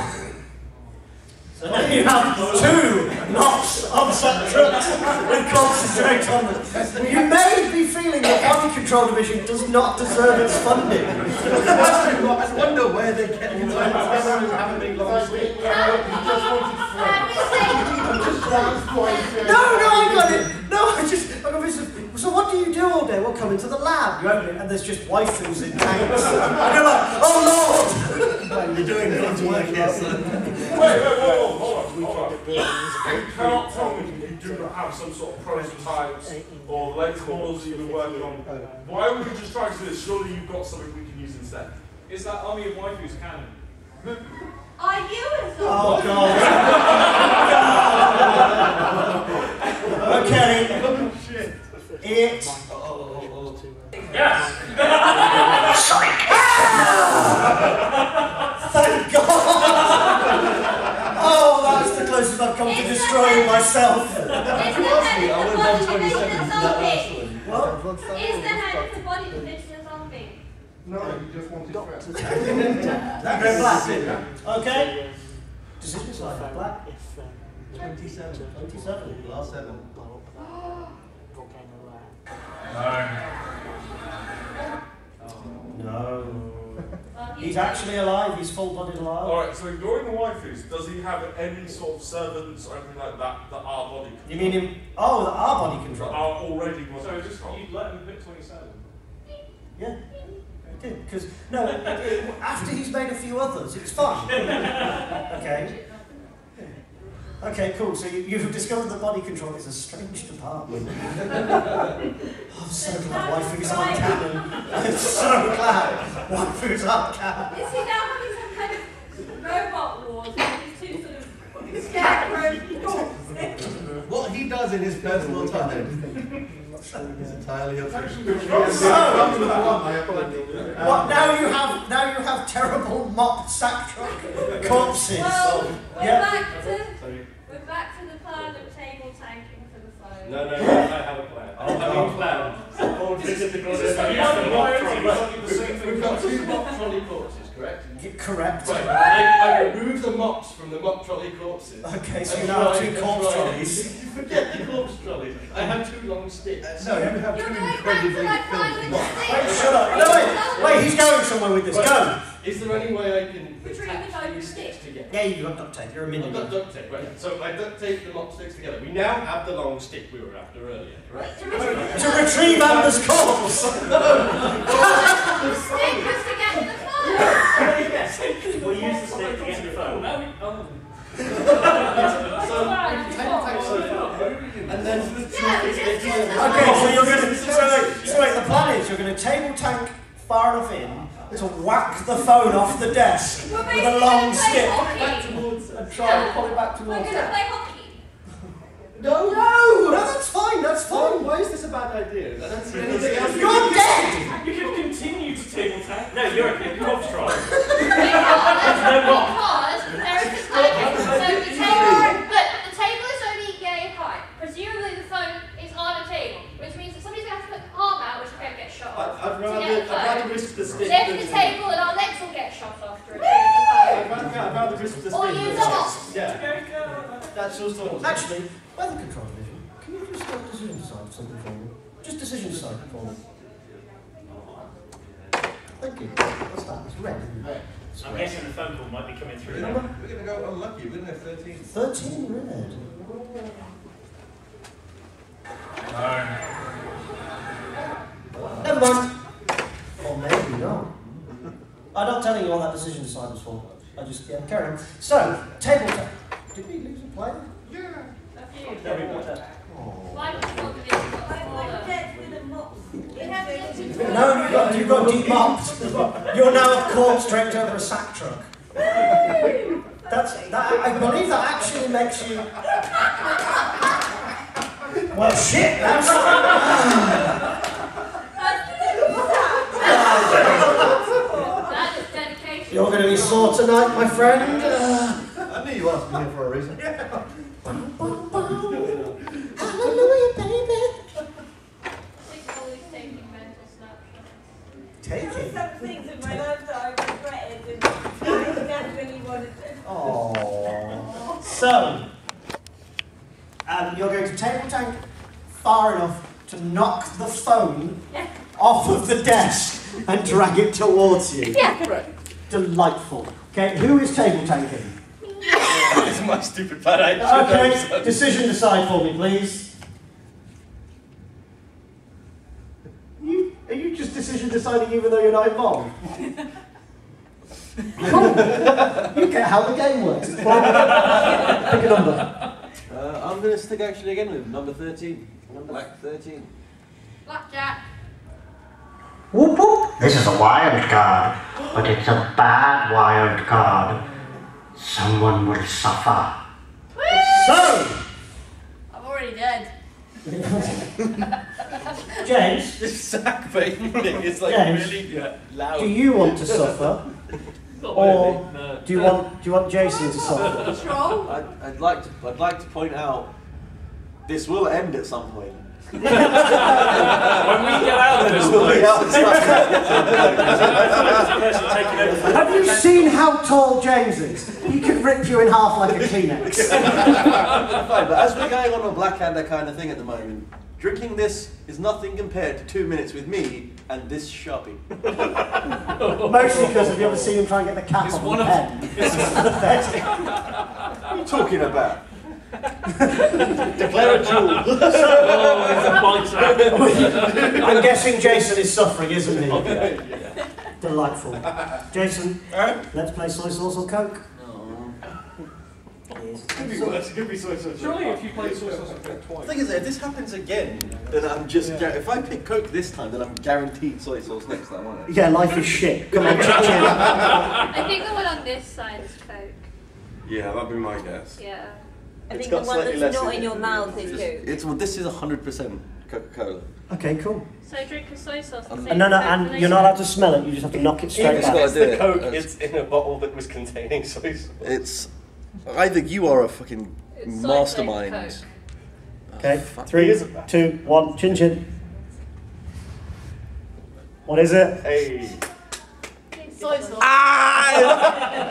So now you have two knocks of sack trucks with concentrate on them. You may be feeling that body control division does not deserve its funding. I wonder where they get the time. Have a big long sleep. You just wanted to Can we say Just sounds quite. No, no, I got it. No, I just, I got this. So what do you do all day? Well, come into the lab. You open it, and there's just waifus in tanks. And you're like, oh lord. You're doing God's work here, son. Wait, wait, wait, wait, hold on, hold on. You cannot tell me you do not have some sort of prototypes or the latest models that you've been working on. Why would we just try to do this? Surely you've got something we can use instead. Is that army of waifus canon? Are you a zombie? Oh god. okay. It. Yes! Psych, Thank God. Oh, that's the closest I've come to destroying myself. Is the head I of would the have body done 27 division for that last one. What? Is the head of the body division a zombie? No, you just wanted to. That red black. Okay. Decision side. Black. 27. 27. Last seven. Oh. No. Well, He's actually alive. He's full-bodied alive. Alright, so ignoring the waifus, does he have any sort of servants or anything like that that are body You mean him? Oh, the our body that control. are already body So just control? you'd let him pick 27. Yeah. I did because no. it- it- after he's made a few others, it's fine. Okay. Okay, cool. So you, you've discovered that body control is a strange department. I'm so glad waifus aren't canon. I'm so glad waifus aren't canon. Is he now having some kind of robot wars with these two sort of scarecrow corpses? What he does in his personal time. So, yeah. It's entirely up to What now you have now you have terrible mop sack truck corpses. Well, we're yeah. back to Sorry. we're back to the plan of table tanking for the phone. No, no, no, I have a plan. Oh, I have a plan. All physical Is this evidence like and the mock priority? trolleys. We've- got two mop trolley corpses, correct? Y- Correct. Right, I, I removed the mops from the mop trolley corpses. Okay, so you now have two and corpse trolleys. You forget the corpse trolleys. I had two long sticks. Uh, no, you have You're two going back to incredibly my plan filthy mops. Wait, shut up. No, wait, wait, he's going somewhere with this. Go. Is there any way I can Retrieve attach the phone these stick. sticks together? Yeah, you got duct tape. You're a minion. I've got duct tape, right? So I duct tape the mop sticks together. We now have the long stick we were after earlier, correct? To retrieve To retrieve Amber's corpse. the stick was to get to the phone. Yes, we'll use the stick to get the phone. Now we, oh. So table tank so far, and then the two Yeah, sticks just- in. Okay, so you're going to. So wait, so wait, the plan is you're going to table tank far enough in to whack the phone off the desk We're with a long gonna play stick. hockey. towards and try and pull it back towards We're going to play hockey. No, No, no, that's fine. That's fine. why is this a bad idea? I anything else. You're dead. You can continue to table tank. No, you're a corpse trolley. Because, no more. because there is a okay, so the table, look, the table is only yay high. Presumably the phone is on a table, which means that somebody's going to have to put the arm out, which is going to get shot I- off. I'd rather, get I'd the phone. rather risk the stick. Lift than the table and our legs will get shot off to retrieve the I'd phone. rather, I'd rather risk the stick. Or than use the a mop. Yeah, that's your thought. Actually, weather control division, can you just start decision decide something for me? Just decision decide for me. Thank you. What's that? It's red. isn't? It's I'm red. guessing the phone call might be coming through We're now. gonna, we're gonna go unlucky. We're gonna have 13. 13 red. Never mind. Or maybe not. I'm not telling you what that decision decide was for. I just, yeah, carry on. So, table ta- Did we lose oh. a player? A few. There we go. Oh. Life control division got I smaller. get with a mop. It has to get to No, you got, you got demopped. You're now a corpse dragged over a sack truck. That's, that, I believe that actually makes you. Well, shit, that's. That is dedication. You're going to be sore tonight, my friend. Uh, I knew you asked me here for a reason. hallelujah, baby. Six always taking mental snapshots. Take There were some things in my life that I regretted and I definitely wanted to. Oh. So, um, you're going to table tank far enough to knock the phone off of the desk and drag it towards you. Yeah. Delightful. Okay, who is table tanking? It's my stupid plan. I Okay, decision decide for me, please. You, are you just decision deciding even though you're not involved? cool. You get how the game works. Pick a number. Uh, I'm going to stick actually again with number 13. Number 13. Blackjack. Whoop whoop. This is a wild card, but it's a bad wild card. Someone will suffer. So, I'm already dead. James, This sack thing is like James, really yeah, loud. do you want to suffer, or really, no. do you want do you want Jason to suffer? Control. I'd, I'd, like to, I'd like to point out this will end at some point. When we get out of this This will be place, out at some Person taking over the Have you seen how tall James is? He could rip you in half like a Kleenex. Fine, but as we're going on a blackhander kind of thing at the moment, drinking this is nothing compared to two minutes with me and this sharpie. Mostly because have you ever seen him try and get the cap It's on one the of- pen? It's pathetic. What are you talking about? Declare a duel. oh, there's a bite I'm guessing Jason is suffering, isn't he? Delightful. Jason, let's play soy sauce or coke. Could be worse. It could be so so. Surely if you play Source Sauce and Coke The thing is, if this happens again, then I'm just. gar- if I pick Coke this time, then I'm guaranteed soy sauce next time, won't I? Yeah, life is shit. Come on, chuck in. I think the one on this side is Coke. Yeah, that'd be my guess. Yeah. I It's think got the one slightly that's less not in in your mouth is Coke. It's well, this is 100% Coca-Cola. Okay, cool. So drink a soy sauce. Um, no, no, and you're not allowed to smell it. You just have to knock it straight It's back. It's the. Coke, That's- it's in a bottle that was containing soy sauce. It's either you are a fucking It's cyclone mastermind. Coke. Okay, fuck. three, It is two, one, chin chin. What is it? Hey. Soy sauce. Ah!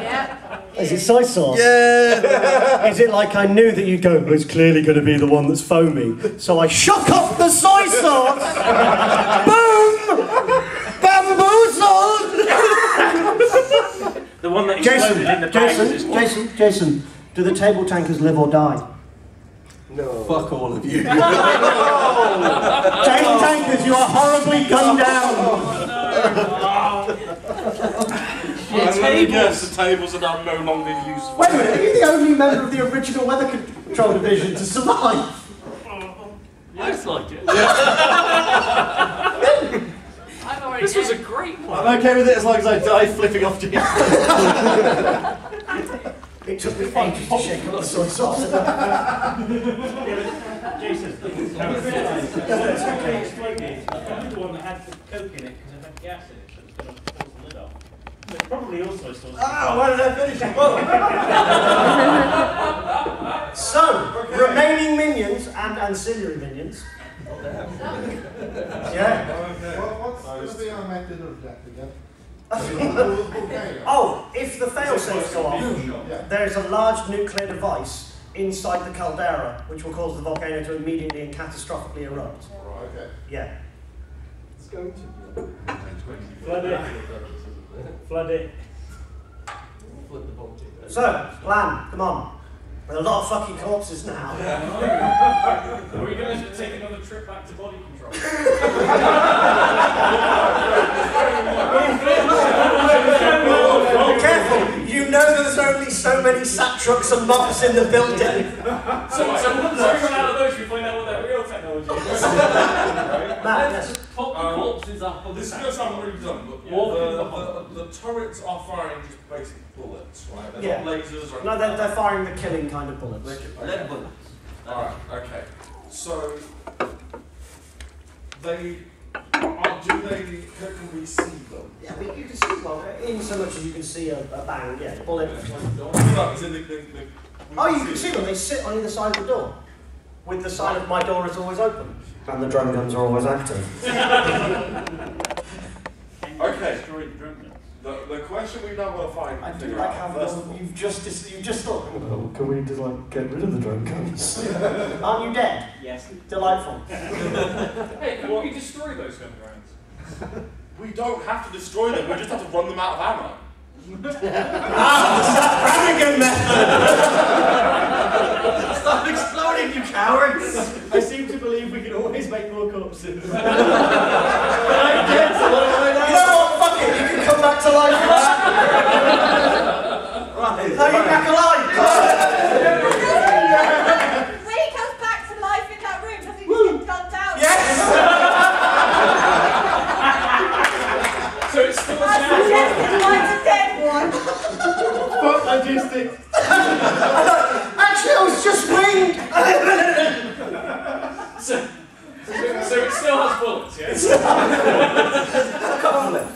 Yeah. Is it soy sauce? Yeah. Is it like I knew that you'd go, well, it's clearly going to be the one that's foamy, so I shook off the soy sauce! Boom! Bamboozled! The one that exploded in the Jason, Jason, Jason, Jason, do the table tankers live or die? No. Fuck all of you. Table tankers, you are horribly gunned down! Oh, I'm going to guess the tables are now no longer useful. Wait a minute, are you the only member of the original weather control division to survive? Looks like it. I've already This was a great one. I'm okay with it as long as I die flipping off Jason. It took me ages to shake up the soy sauce. Jason, exploded. Probably the one that had the coke in it because it had gas in it, so it's going to force the lid off. Probably also stores. ah, why did I finish it? So, remaining minions and ancillary minions. Yeah. What, what's going to be our method of death again? Oh, if the failsafes go off, Yeah. there's a large nuclear device inside the caldera which will cause the volcano to immediately and catastrophically erupt. Right, okay. Yeah. It's going to. Flood it. Flood it. So, plan, come on. With a lot of fucking corpses now. Are we going to take another trip back to body control? Careful, you know there's only so many sack trucks and mops in the building. So, so once we run out of those, we find out what that real technology is. Matt, yes. Pop the Um, corpses up on the This is going to sound really dumb, but Walk the the, the, the turrets are firing just basic bullets, right? They're Yeah. not lasers or No, they're, they're firing the killing kind of bullets. Lead bullets. Alright, okay. So, they. Are, do they. Can, can we see them? Yeah, but you can see, well, in so much as you can see a, a bang, yeah, bullet. No, it's the, the, the, Oh, you can see them, they sit on either side of the door. With the side of my door is always open. And the drum guns are always active. Okay. Destroy the drone guns. The, the question we now got to find I and do figure like how first you've just, dis- you just thought, oh, can we just like get rid of the drum guns? Aren't you dead? Yes. Delightful. Hey, can we destroy those gun grounds? We don't have to destroy them, we just have to run them out of ammo. Brannigan method! Stop exploding, you cowards! I seem to believe we can always make more corpses. You know what? Fuck it, you can come back to life. right. Are you back alive? When he comes back to life in that room, does he just get gunned down? So it's still a I chance. suggested like a dead one. Fuck logistics. Actually, I was just winged. So, so it still has bullets, yeah?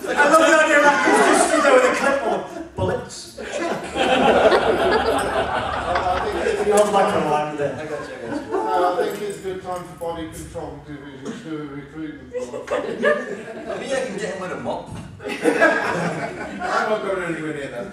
I love the idea of that because just stood there with a clipboard. Bullets. I You are like a line there. I got you, I got you. Uh, I think it's a good time for body control division to recruitment. for- I mean, I can get him with a mop. I'm not going anywhere near that.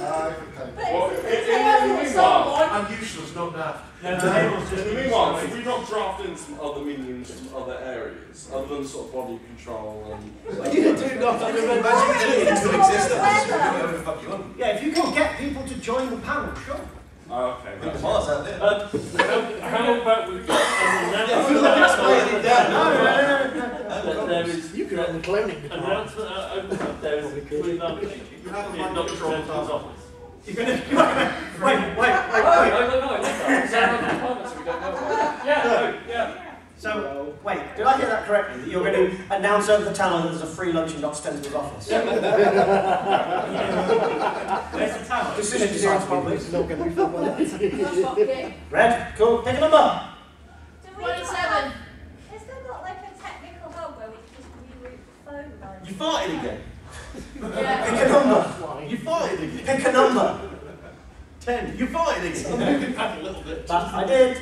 Uh, okay. Well, in, But in, in meanwhile, I'm useless, not daft. No, the table's just. in the meanwhile, if we not draft in some other minions from other areas, other than sort of body control and. What you do not have to magic it into existence. You can do whatever the fuck you. Yeah, if you can get people to join the panel, sure. Oh, okay. Think that's- the Mars out there. Uh, how, how about we got an Yeah, feel like explaining it down. that there is You can have the cloning an announcement uh, open up there is with um, in Dr. John's office. You're gonna. Wait, wait, wait, Oh, wait. no, no, no, I love that. Is department that we don't know about? Yeah, no, yeah. So, wait, did I hear that correctly? That you're going to announce over the town that there's a free lunch in Dr. Stenson's office? There's the tower. Decision decides, please. Not going to be fun. Red, cool. Pick a number. 27. Is there not like a technical hub where we can just reroute phone lines? You farted again. Yeah. Pick a number. You farted again. Pick a number. Ten. You farted again. Back a little bit. That I did.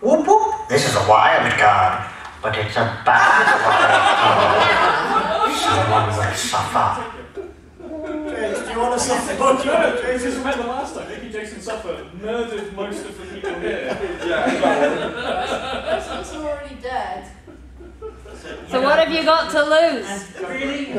Whoop whoop. This is a wild card, but it's a bad wild card. Someone will suffer. James, do you want to suffer? No, James, just remember last time, Nicky Jason Suffer murdered most of the people here. Person's already dead. So what have you got to lose? Really?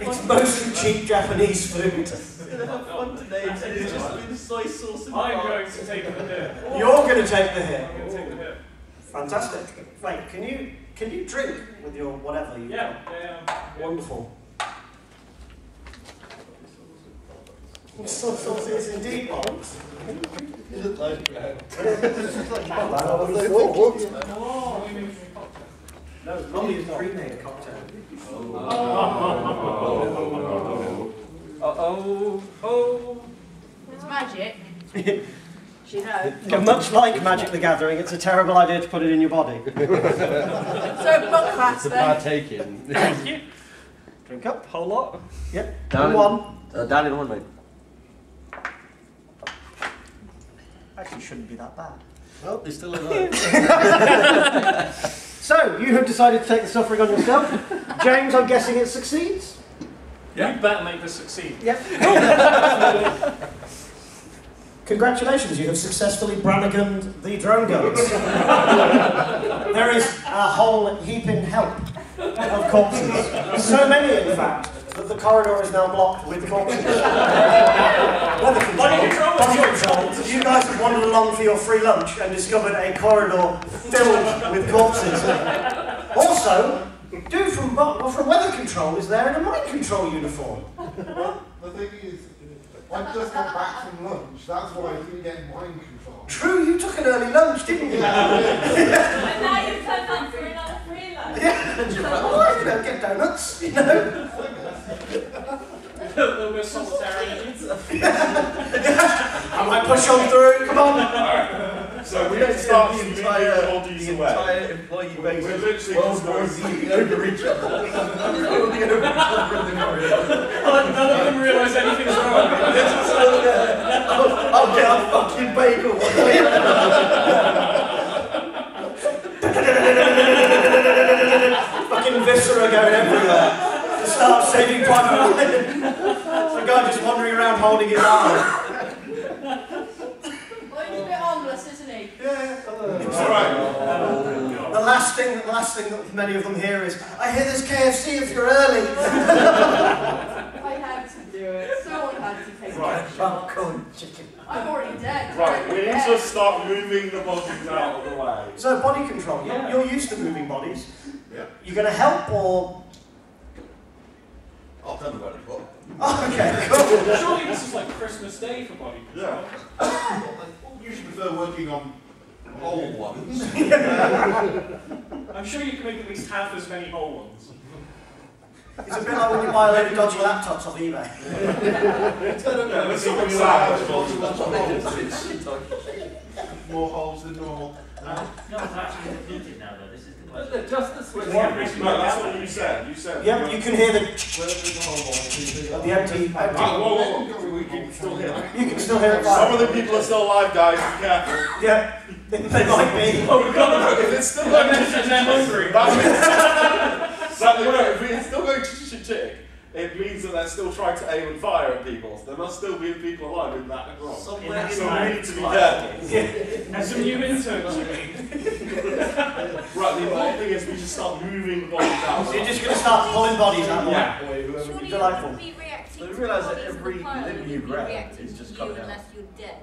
It's mostly cheap Japanese food. We're gonna have fun today, and it's just been soy sauce and I'm going to take the hit. You're going to take the hit. I'm going to take the hit. Fantastic. Wait, can you can you drink with your whatever you Yeah, yeah, yeah. Wonderful. Soy sauce is indeed bollocks. Is it like No, Molly has pre-made a cocktail. Uh-oh. Oh. It's magic. She knows. Much like Magic the Gathering, it's a terrible idea to put it in your body. So book class It's a then. partaking. Drink up. Whole lot. Yep. Down in- one. Uh, down in one, mate. Actually, shouldn't be that bad. Oh, he's still alive. So, you have decided to take the suffering on yourself. James, I'm guessing it succeeds? Yeah. You better make this succeed. Yep. Congratulations, you have successfully Branniganed the drone guns. there is a whole heaping help of corpses. So many, in fact, that the corridor is now blocked with corpses. Weather control. Body control. Body control. You guys have wandered along for your free lunch and discovered a corridor filled with corpses. Also, dude from, bo- from weather control is there in a mind control uniform. Well, The thing is, I just got back from lunch. That's why I didn't get mind control. True, you took an early lunch, didn't you? And now you've turned up for another free lunch. Yeah, and you're like, oh, I don't get donuts, you know. A little bit. I might push on through, come on. So we need to start the entire, the entire employee base We're literally World just War going- Z over each other. Rolling over each other in the corridor. None of them realise anything's wrong. They're just still there. I'll, I'll get a fucking bagel. Fucking viscera going everywhere. The start saving Private Ryan. The guy just wandering around holding his arm. Well, he's a bit harmless, isn't he? Yeah. Alright. The last thing, the last thing that many of them hear is, I hear there's KFC if you're early. I had to do it. Someone had to take Right. it. Popcorn chicken. I'm already dead. Right, we need to start moving the bodies out of the way. So body control, you're, you're used to moving bodies. Yeah. You're going to help or... I'll tell them about it. What? Oh, okay, cool. Surely this is like Christmas Day for Bobby. control. I usually prefer working on old ones. I'm sure you can make at least half as many whole ones. It's a bit like when you buy a load of dodgy laptops off eBay. Yeah, let's see what More holes than normal. No, it's actually depleted now, though. This is the question. Just. No, that's what you said. You said. Yep, you can hear the... Where the empty... empty Whoa, whoa, whoa. We can still hear it. you can still hear it Some of the people are still alive, guys. Be careful. Yeah, they might be. Oh, we've got If it's still them. going And they're hungry. That means, no, if it's still going to chick, it means that they're still trying to aim and fire at people. So there must still be people alive in that wrong. Somewhere So in we need to be careful. There's some new interns. Right, the important thing is we just start moving bodies out. So you're just going to start pulling bodies out. Yeah. Surely Delightful. you wouldn't be reacting So you realise that every the pile, living you'd grab is just coming out. unless you're dead.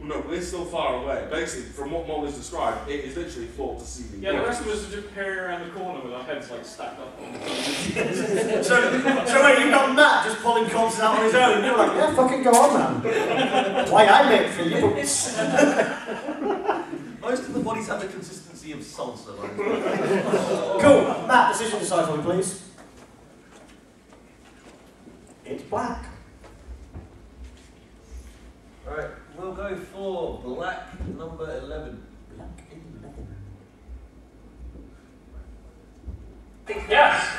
No, we're still far away. Basically, from what Molly's described, it is literally floor to ceiling. Yeah, the rest of us are just peering around the corner with our heads like stacked up on so, so wait, you've got Matt just pulling corpses out on his own. You're like, yeah, fucking go on, man. Why I make for you? Most of the bodies have the consistency of salsa. Like. cool. Matt, decision decide for me, please. It's black. Alright, we'll go for black number 11. black Yes!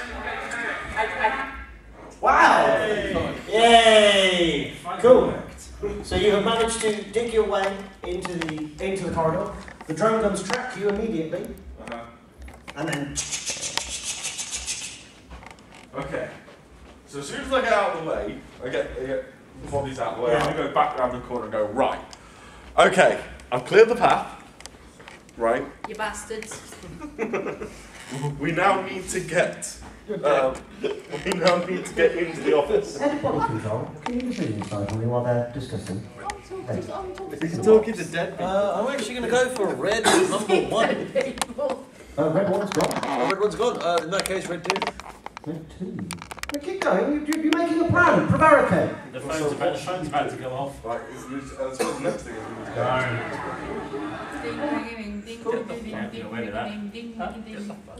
Wow! Yay! Cool. So you have managed to dig your way into the into the corridor. The drone guns track you immediately, Uh-huh. and then Okay. So as soon as I get out of the way, I get, I get the bodies out of the way, I go back round the corner and go, right. Okay, I've cleared the path. Right. You bastards. We now need to get. Um, we now need to get into the office. Head body control. Can you decision decide for me while they're discussing? He's talking to dead Uh, I'm actually going to go for red number one. Uh, red one's gone. Oh, red one's gone. Uh, in that case, red two. Red two. But keep going. You, you, you're making a plan. Prevaricate. The phone's about, the phone's about to go off. Right, it's, it's, uh, that's what the next thing is. we need to go.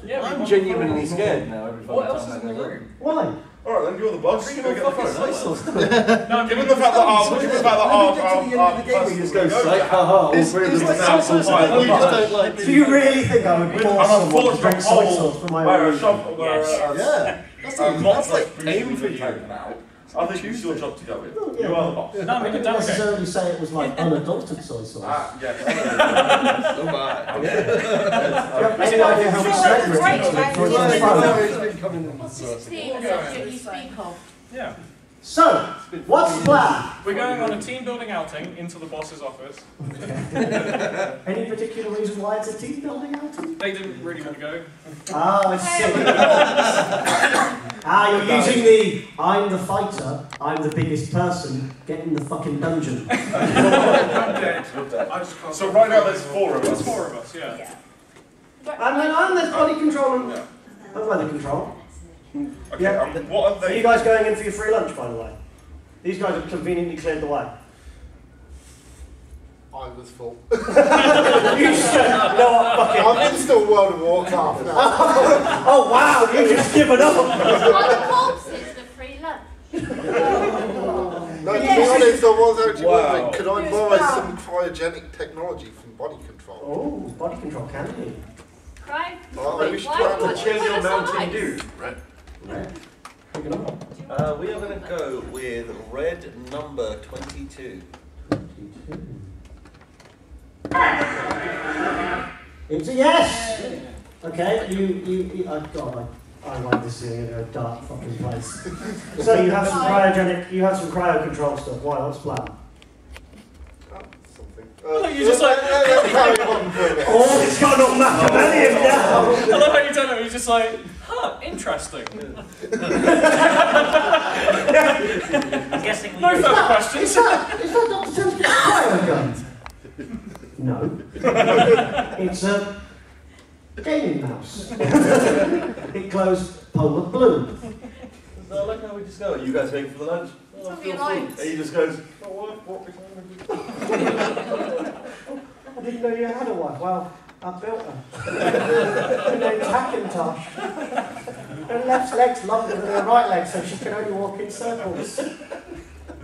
Yeah, I'm genuinely scared now every What fucking else time is I in the go. room? Why? Alright, then you're the boss. Bring Go your get the phone. soy sauce. No, Given the fact that our, given the fact that our, When we get our, our, end of the game, we just go person psych, haha, all It's- three of it's them like now soy sauce. sauce. Just don't like Do you really think I would With force an someone to unfortunate drink soy sauce hole for my where a own? shop, Yes. Yeah. That's, a a, that's like like aim for you. taken out. I think it's your job to go in. Oh, yeah. You are the boss. No, I'm I gonna didn't delegate. necessarily say it was like unadulterated soy sauce. Ah, yes. Oh my. Do you have any idea how much Sure, sweat right, we're right. for Yeah, this no, fun? it's been coming What's to us. this team subject you speak of? Yeah. So, what's the plan? We're going on a team building outing into the boss's office. Any particular reason why it's a team building outing? They didn't really want to go. Ah, I see. ah, you're using the I'm the fighter, I'm the biggest person, get in the fucking dungeon. I'm dead. So right now there's four of us. There's four of us, yeah. And then I'm the body control and and weather control. Okay, Yeah. um, what are Are you guys going in for your free lunch, by the way? These guys have conveniently cleared the way. I was full. you should. You know? Fuck it. I'm in still World of Warcraft now. Oh wow, you just given up. Are the corpses the free lunch? No, to be honest, I was actually Wow. wondering, could I borrow some cryogenic technology from body control? Oh, body control can be. Right? Well, I wish to Why have a Chill your Mountain ice? Dew. Red. Pick it up. Uh, we are going to go with red number 22. It's a yes. Okay, you you, you oh God, I, I like this thing in a dark fucking place. so you have some cryogenic, you have some cryo control stuff. Why? What's the plan? Oh. Uh, You're just like-. Oh, it's got no Machiavellian now. I love how you tell him, he's just like, huh, interesting. I'm guessing we No go- further questions. Is that is that Doctor Strange's cryo gun? No. it's a gaming mouse. it glows polar blue. So I like how we just go, you guys paying for the lunch? Oh, It's feel free. And he just goes, oh, what, what, I didn't know you had a wife. Well, I built her. her name's Hackintosh. Her left leg's longer than her right leg, so she can only walk in circles.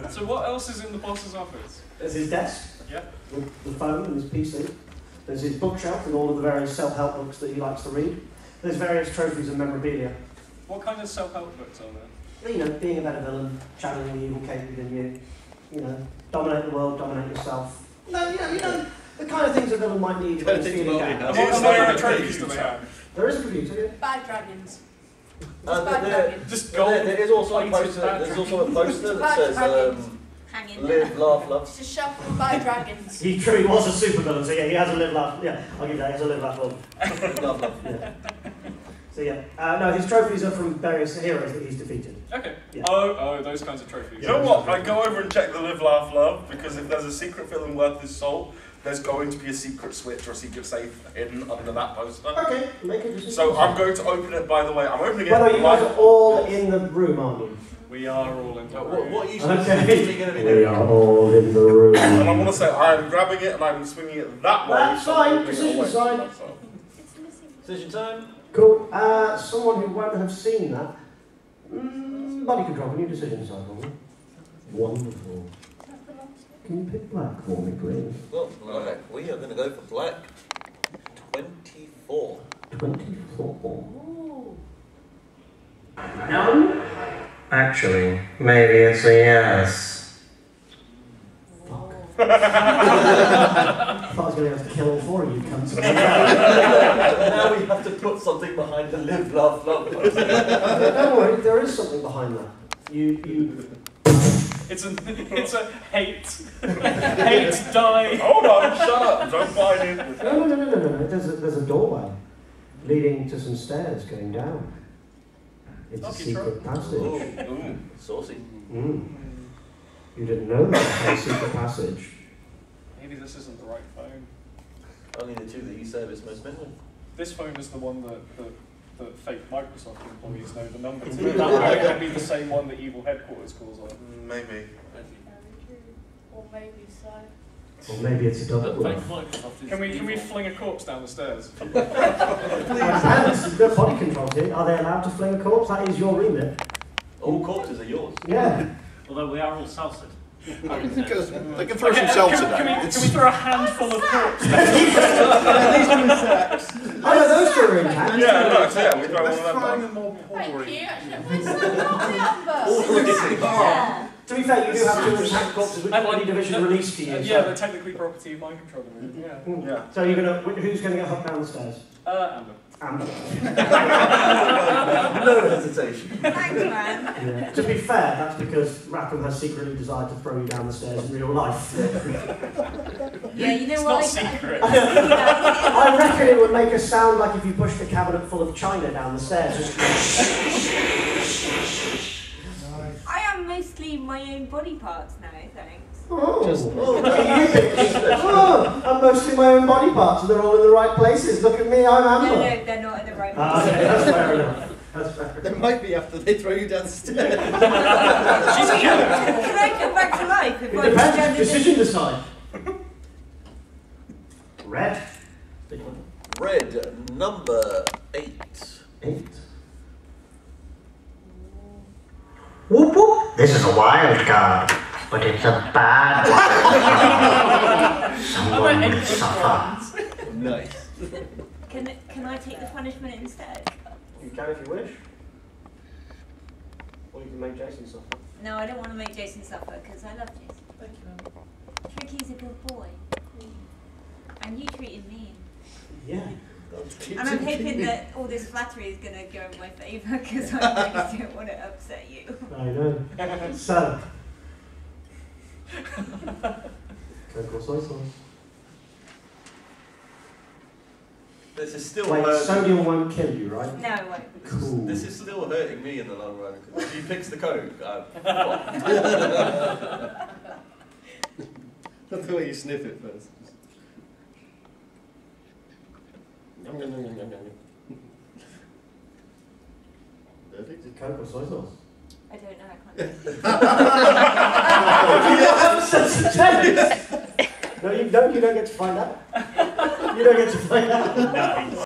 So what else is in the boss's office? There's his desk Yep. with the phone and his PC. There's his bookshelf and all of the various self-help books that he likes to read. There's various trophies and memorabilia. What kind of self-help books are there? You know, being a better villain, channeling the evil Kate within you. You know, dominate the world, dominate yourself. No, you know, you know the kind of things a villain might need when he's feeling down. And what It's kind like of a trophies do they computer. have? There is a computer, yeah. Bad dragons. Uh, bad there- dragons. Just There, gold. there is also a poster. There's also a poster that says um, Hang "Live, laugh, love." It's a shelf full of bad dragons. He truly was a supervillain, so yeah, he has a live laugh. Yeah, I'll give that. He has a live laugh love. love, love. Yeah. So So yeah, uh, no, his trophies are from various heroes that he's defeated. Okay. Yeah. Oh, oh, those kinds of trophies. You know what? I go over and check the live, laugh, love because if there's a secret villain worth his salt, there's going to be a secret switch or a secret safe hidden under that poster. Okay, make a decision. So I'm going to open it. By the way, I'm opening it. By the way, you guys are all in the room, aren't you? We are all in the room. what, what are you Okay. going to be doing? We are all in the room. And I want to say I'm grabbing it and I'm swinging it that way. That's so I'm fine, decision away from side. myself. Decision time. Cool. Uh, someone who won't have seen that. Mm, body control, can you decision side for me? Wonderful. Can you pick black for me, please? Well, black. We are going to go for black. 24. 24. No? Actually, maybe it's a yes. I thought I was going to have to kill all four of you cunts. now we have to put something behind the live, laugh, love. poster. Don't worry, there is something behind that. You, you. It's a, it's a hate, hate die. Hold on, shut up. Don't buy in. No, no, no, no, no, no. There's a, there's a doorway leading to some stairs going down. It's a Lucky secret passage. Ooh, saucy. Mm. You didn't know that it had a secret passage. Maybe this isn't the right phone. Only the two that you service most men. This phone is the one that, that, that fake Microsoft employees know the number to. That might not be the same one that evil headquarters calls on. Maybe. Or maybe so. Or maybe it's a double Fake bluff. Microsoft is Can we, can we fling a corpse down the stairs? It depends. You've got body control here. Are they allowed to fling a corpse? That is your remit. All corpses are yours. Yeah. Although we are all salted. Because they can throw Okay, some seltzer can, can, we, down. can we throw a handful of corpses? Oh no, those two are intact. Yeah, no, yeah, we throw one Let's of them try down. a more Thank you. Actually, it's so lovely, Amber. To be fair, you do have two intact corpses which body like- division released to you. Uh, so- yeah, they're technically property of mind control. Yeah. Mm. Yeah. So you're gonna who's gonna get hooked down the stairs? Uh, Amber. Amber. No hesitation. Thanks, man. Yeah. To be fair, that's because Rackham has secretly desired to throw you down the stairs in real life. Yeah, you know It's what? not secret. I reckon it would make a sound like if you pushed a cabinet full of china down the stairs. I am mostly my own body parts now, thanks. Oh, Just- oh, look at you pictures. Oh, I'm mostly my own body parts and they're all in the right places. Look at me, I'm No, Amber. no, they're not in the right Ah, okay, that's fair enough. That's fair They enough. might be after they throw you down the stairs. She's a killer. Can I come back to life if It I depends. stand in Decision decide. Red. Red, number 8. Eight. Whoop whoop. This is a wild card, but it's a bad wild card. Someone will suffer. Nice. Can, can I take the punishment instead? You can if you wish. Or you can make Jason suffer. No, I don't want to make Jason suffer because I love Jason. Thank you. Tricky's a good boy. And you treated me. Yeah. And I'm hoping that all this flattery is going to go in my favour because I really don't want to upset you. I know. So. Coke or soy sauce? This is still Wait, hurting. sodium won't kill you, right? No, it won't. Cool. This is still hurting me in the long run. 'cause if he picks the coke, uh, That's the way you sniff it first. Yum, yum, yum, yum, yum, yum. Perfect. Is it Coke or soy sauce? I don't know. I can't. no, you don't. You don't get to find out. You don't get to find out. Nice.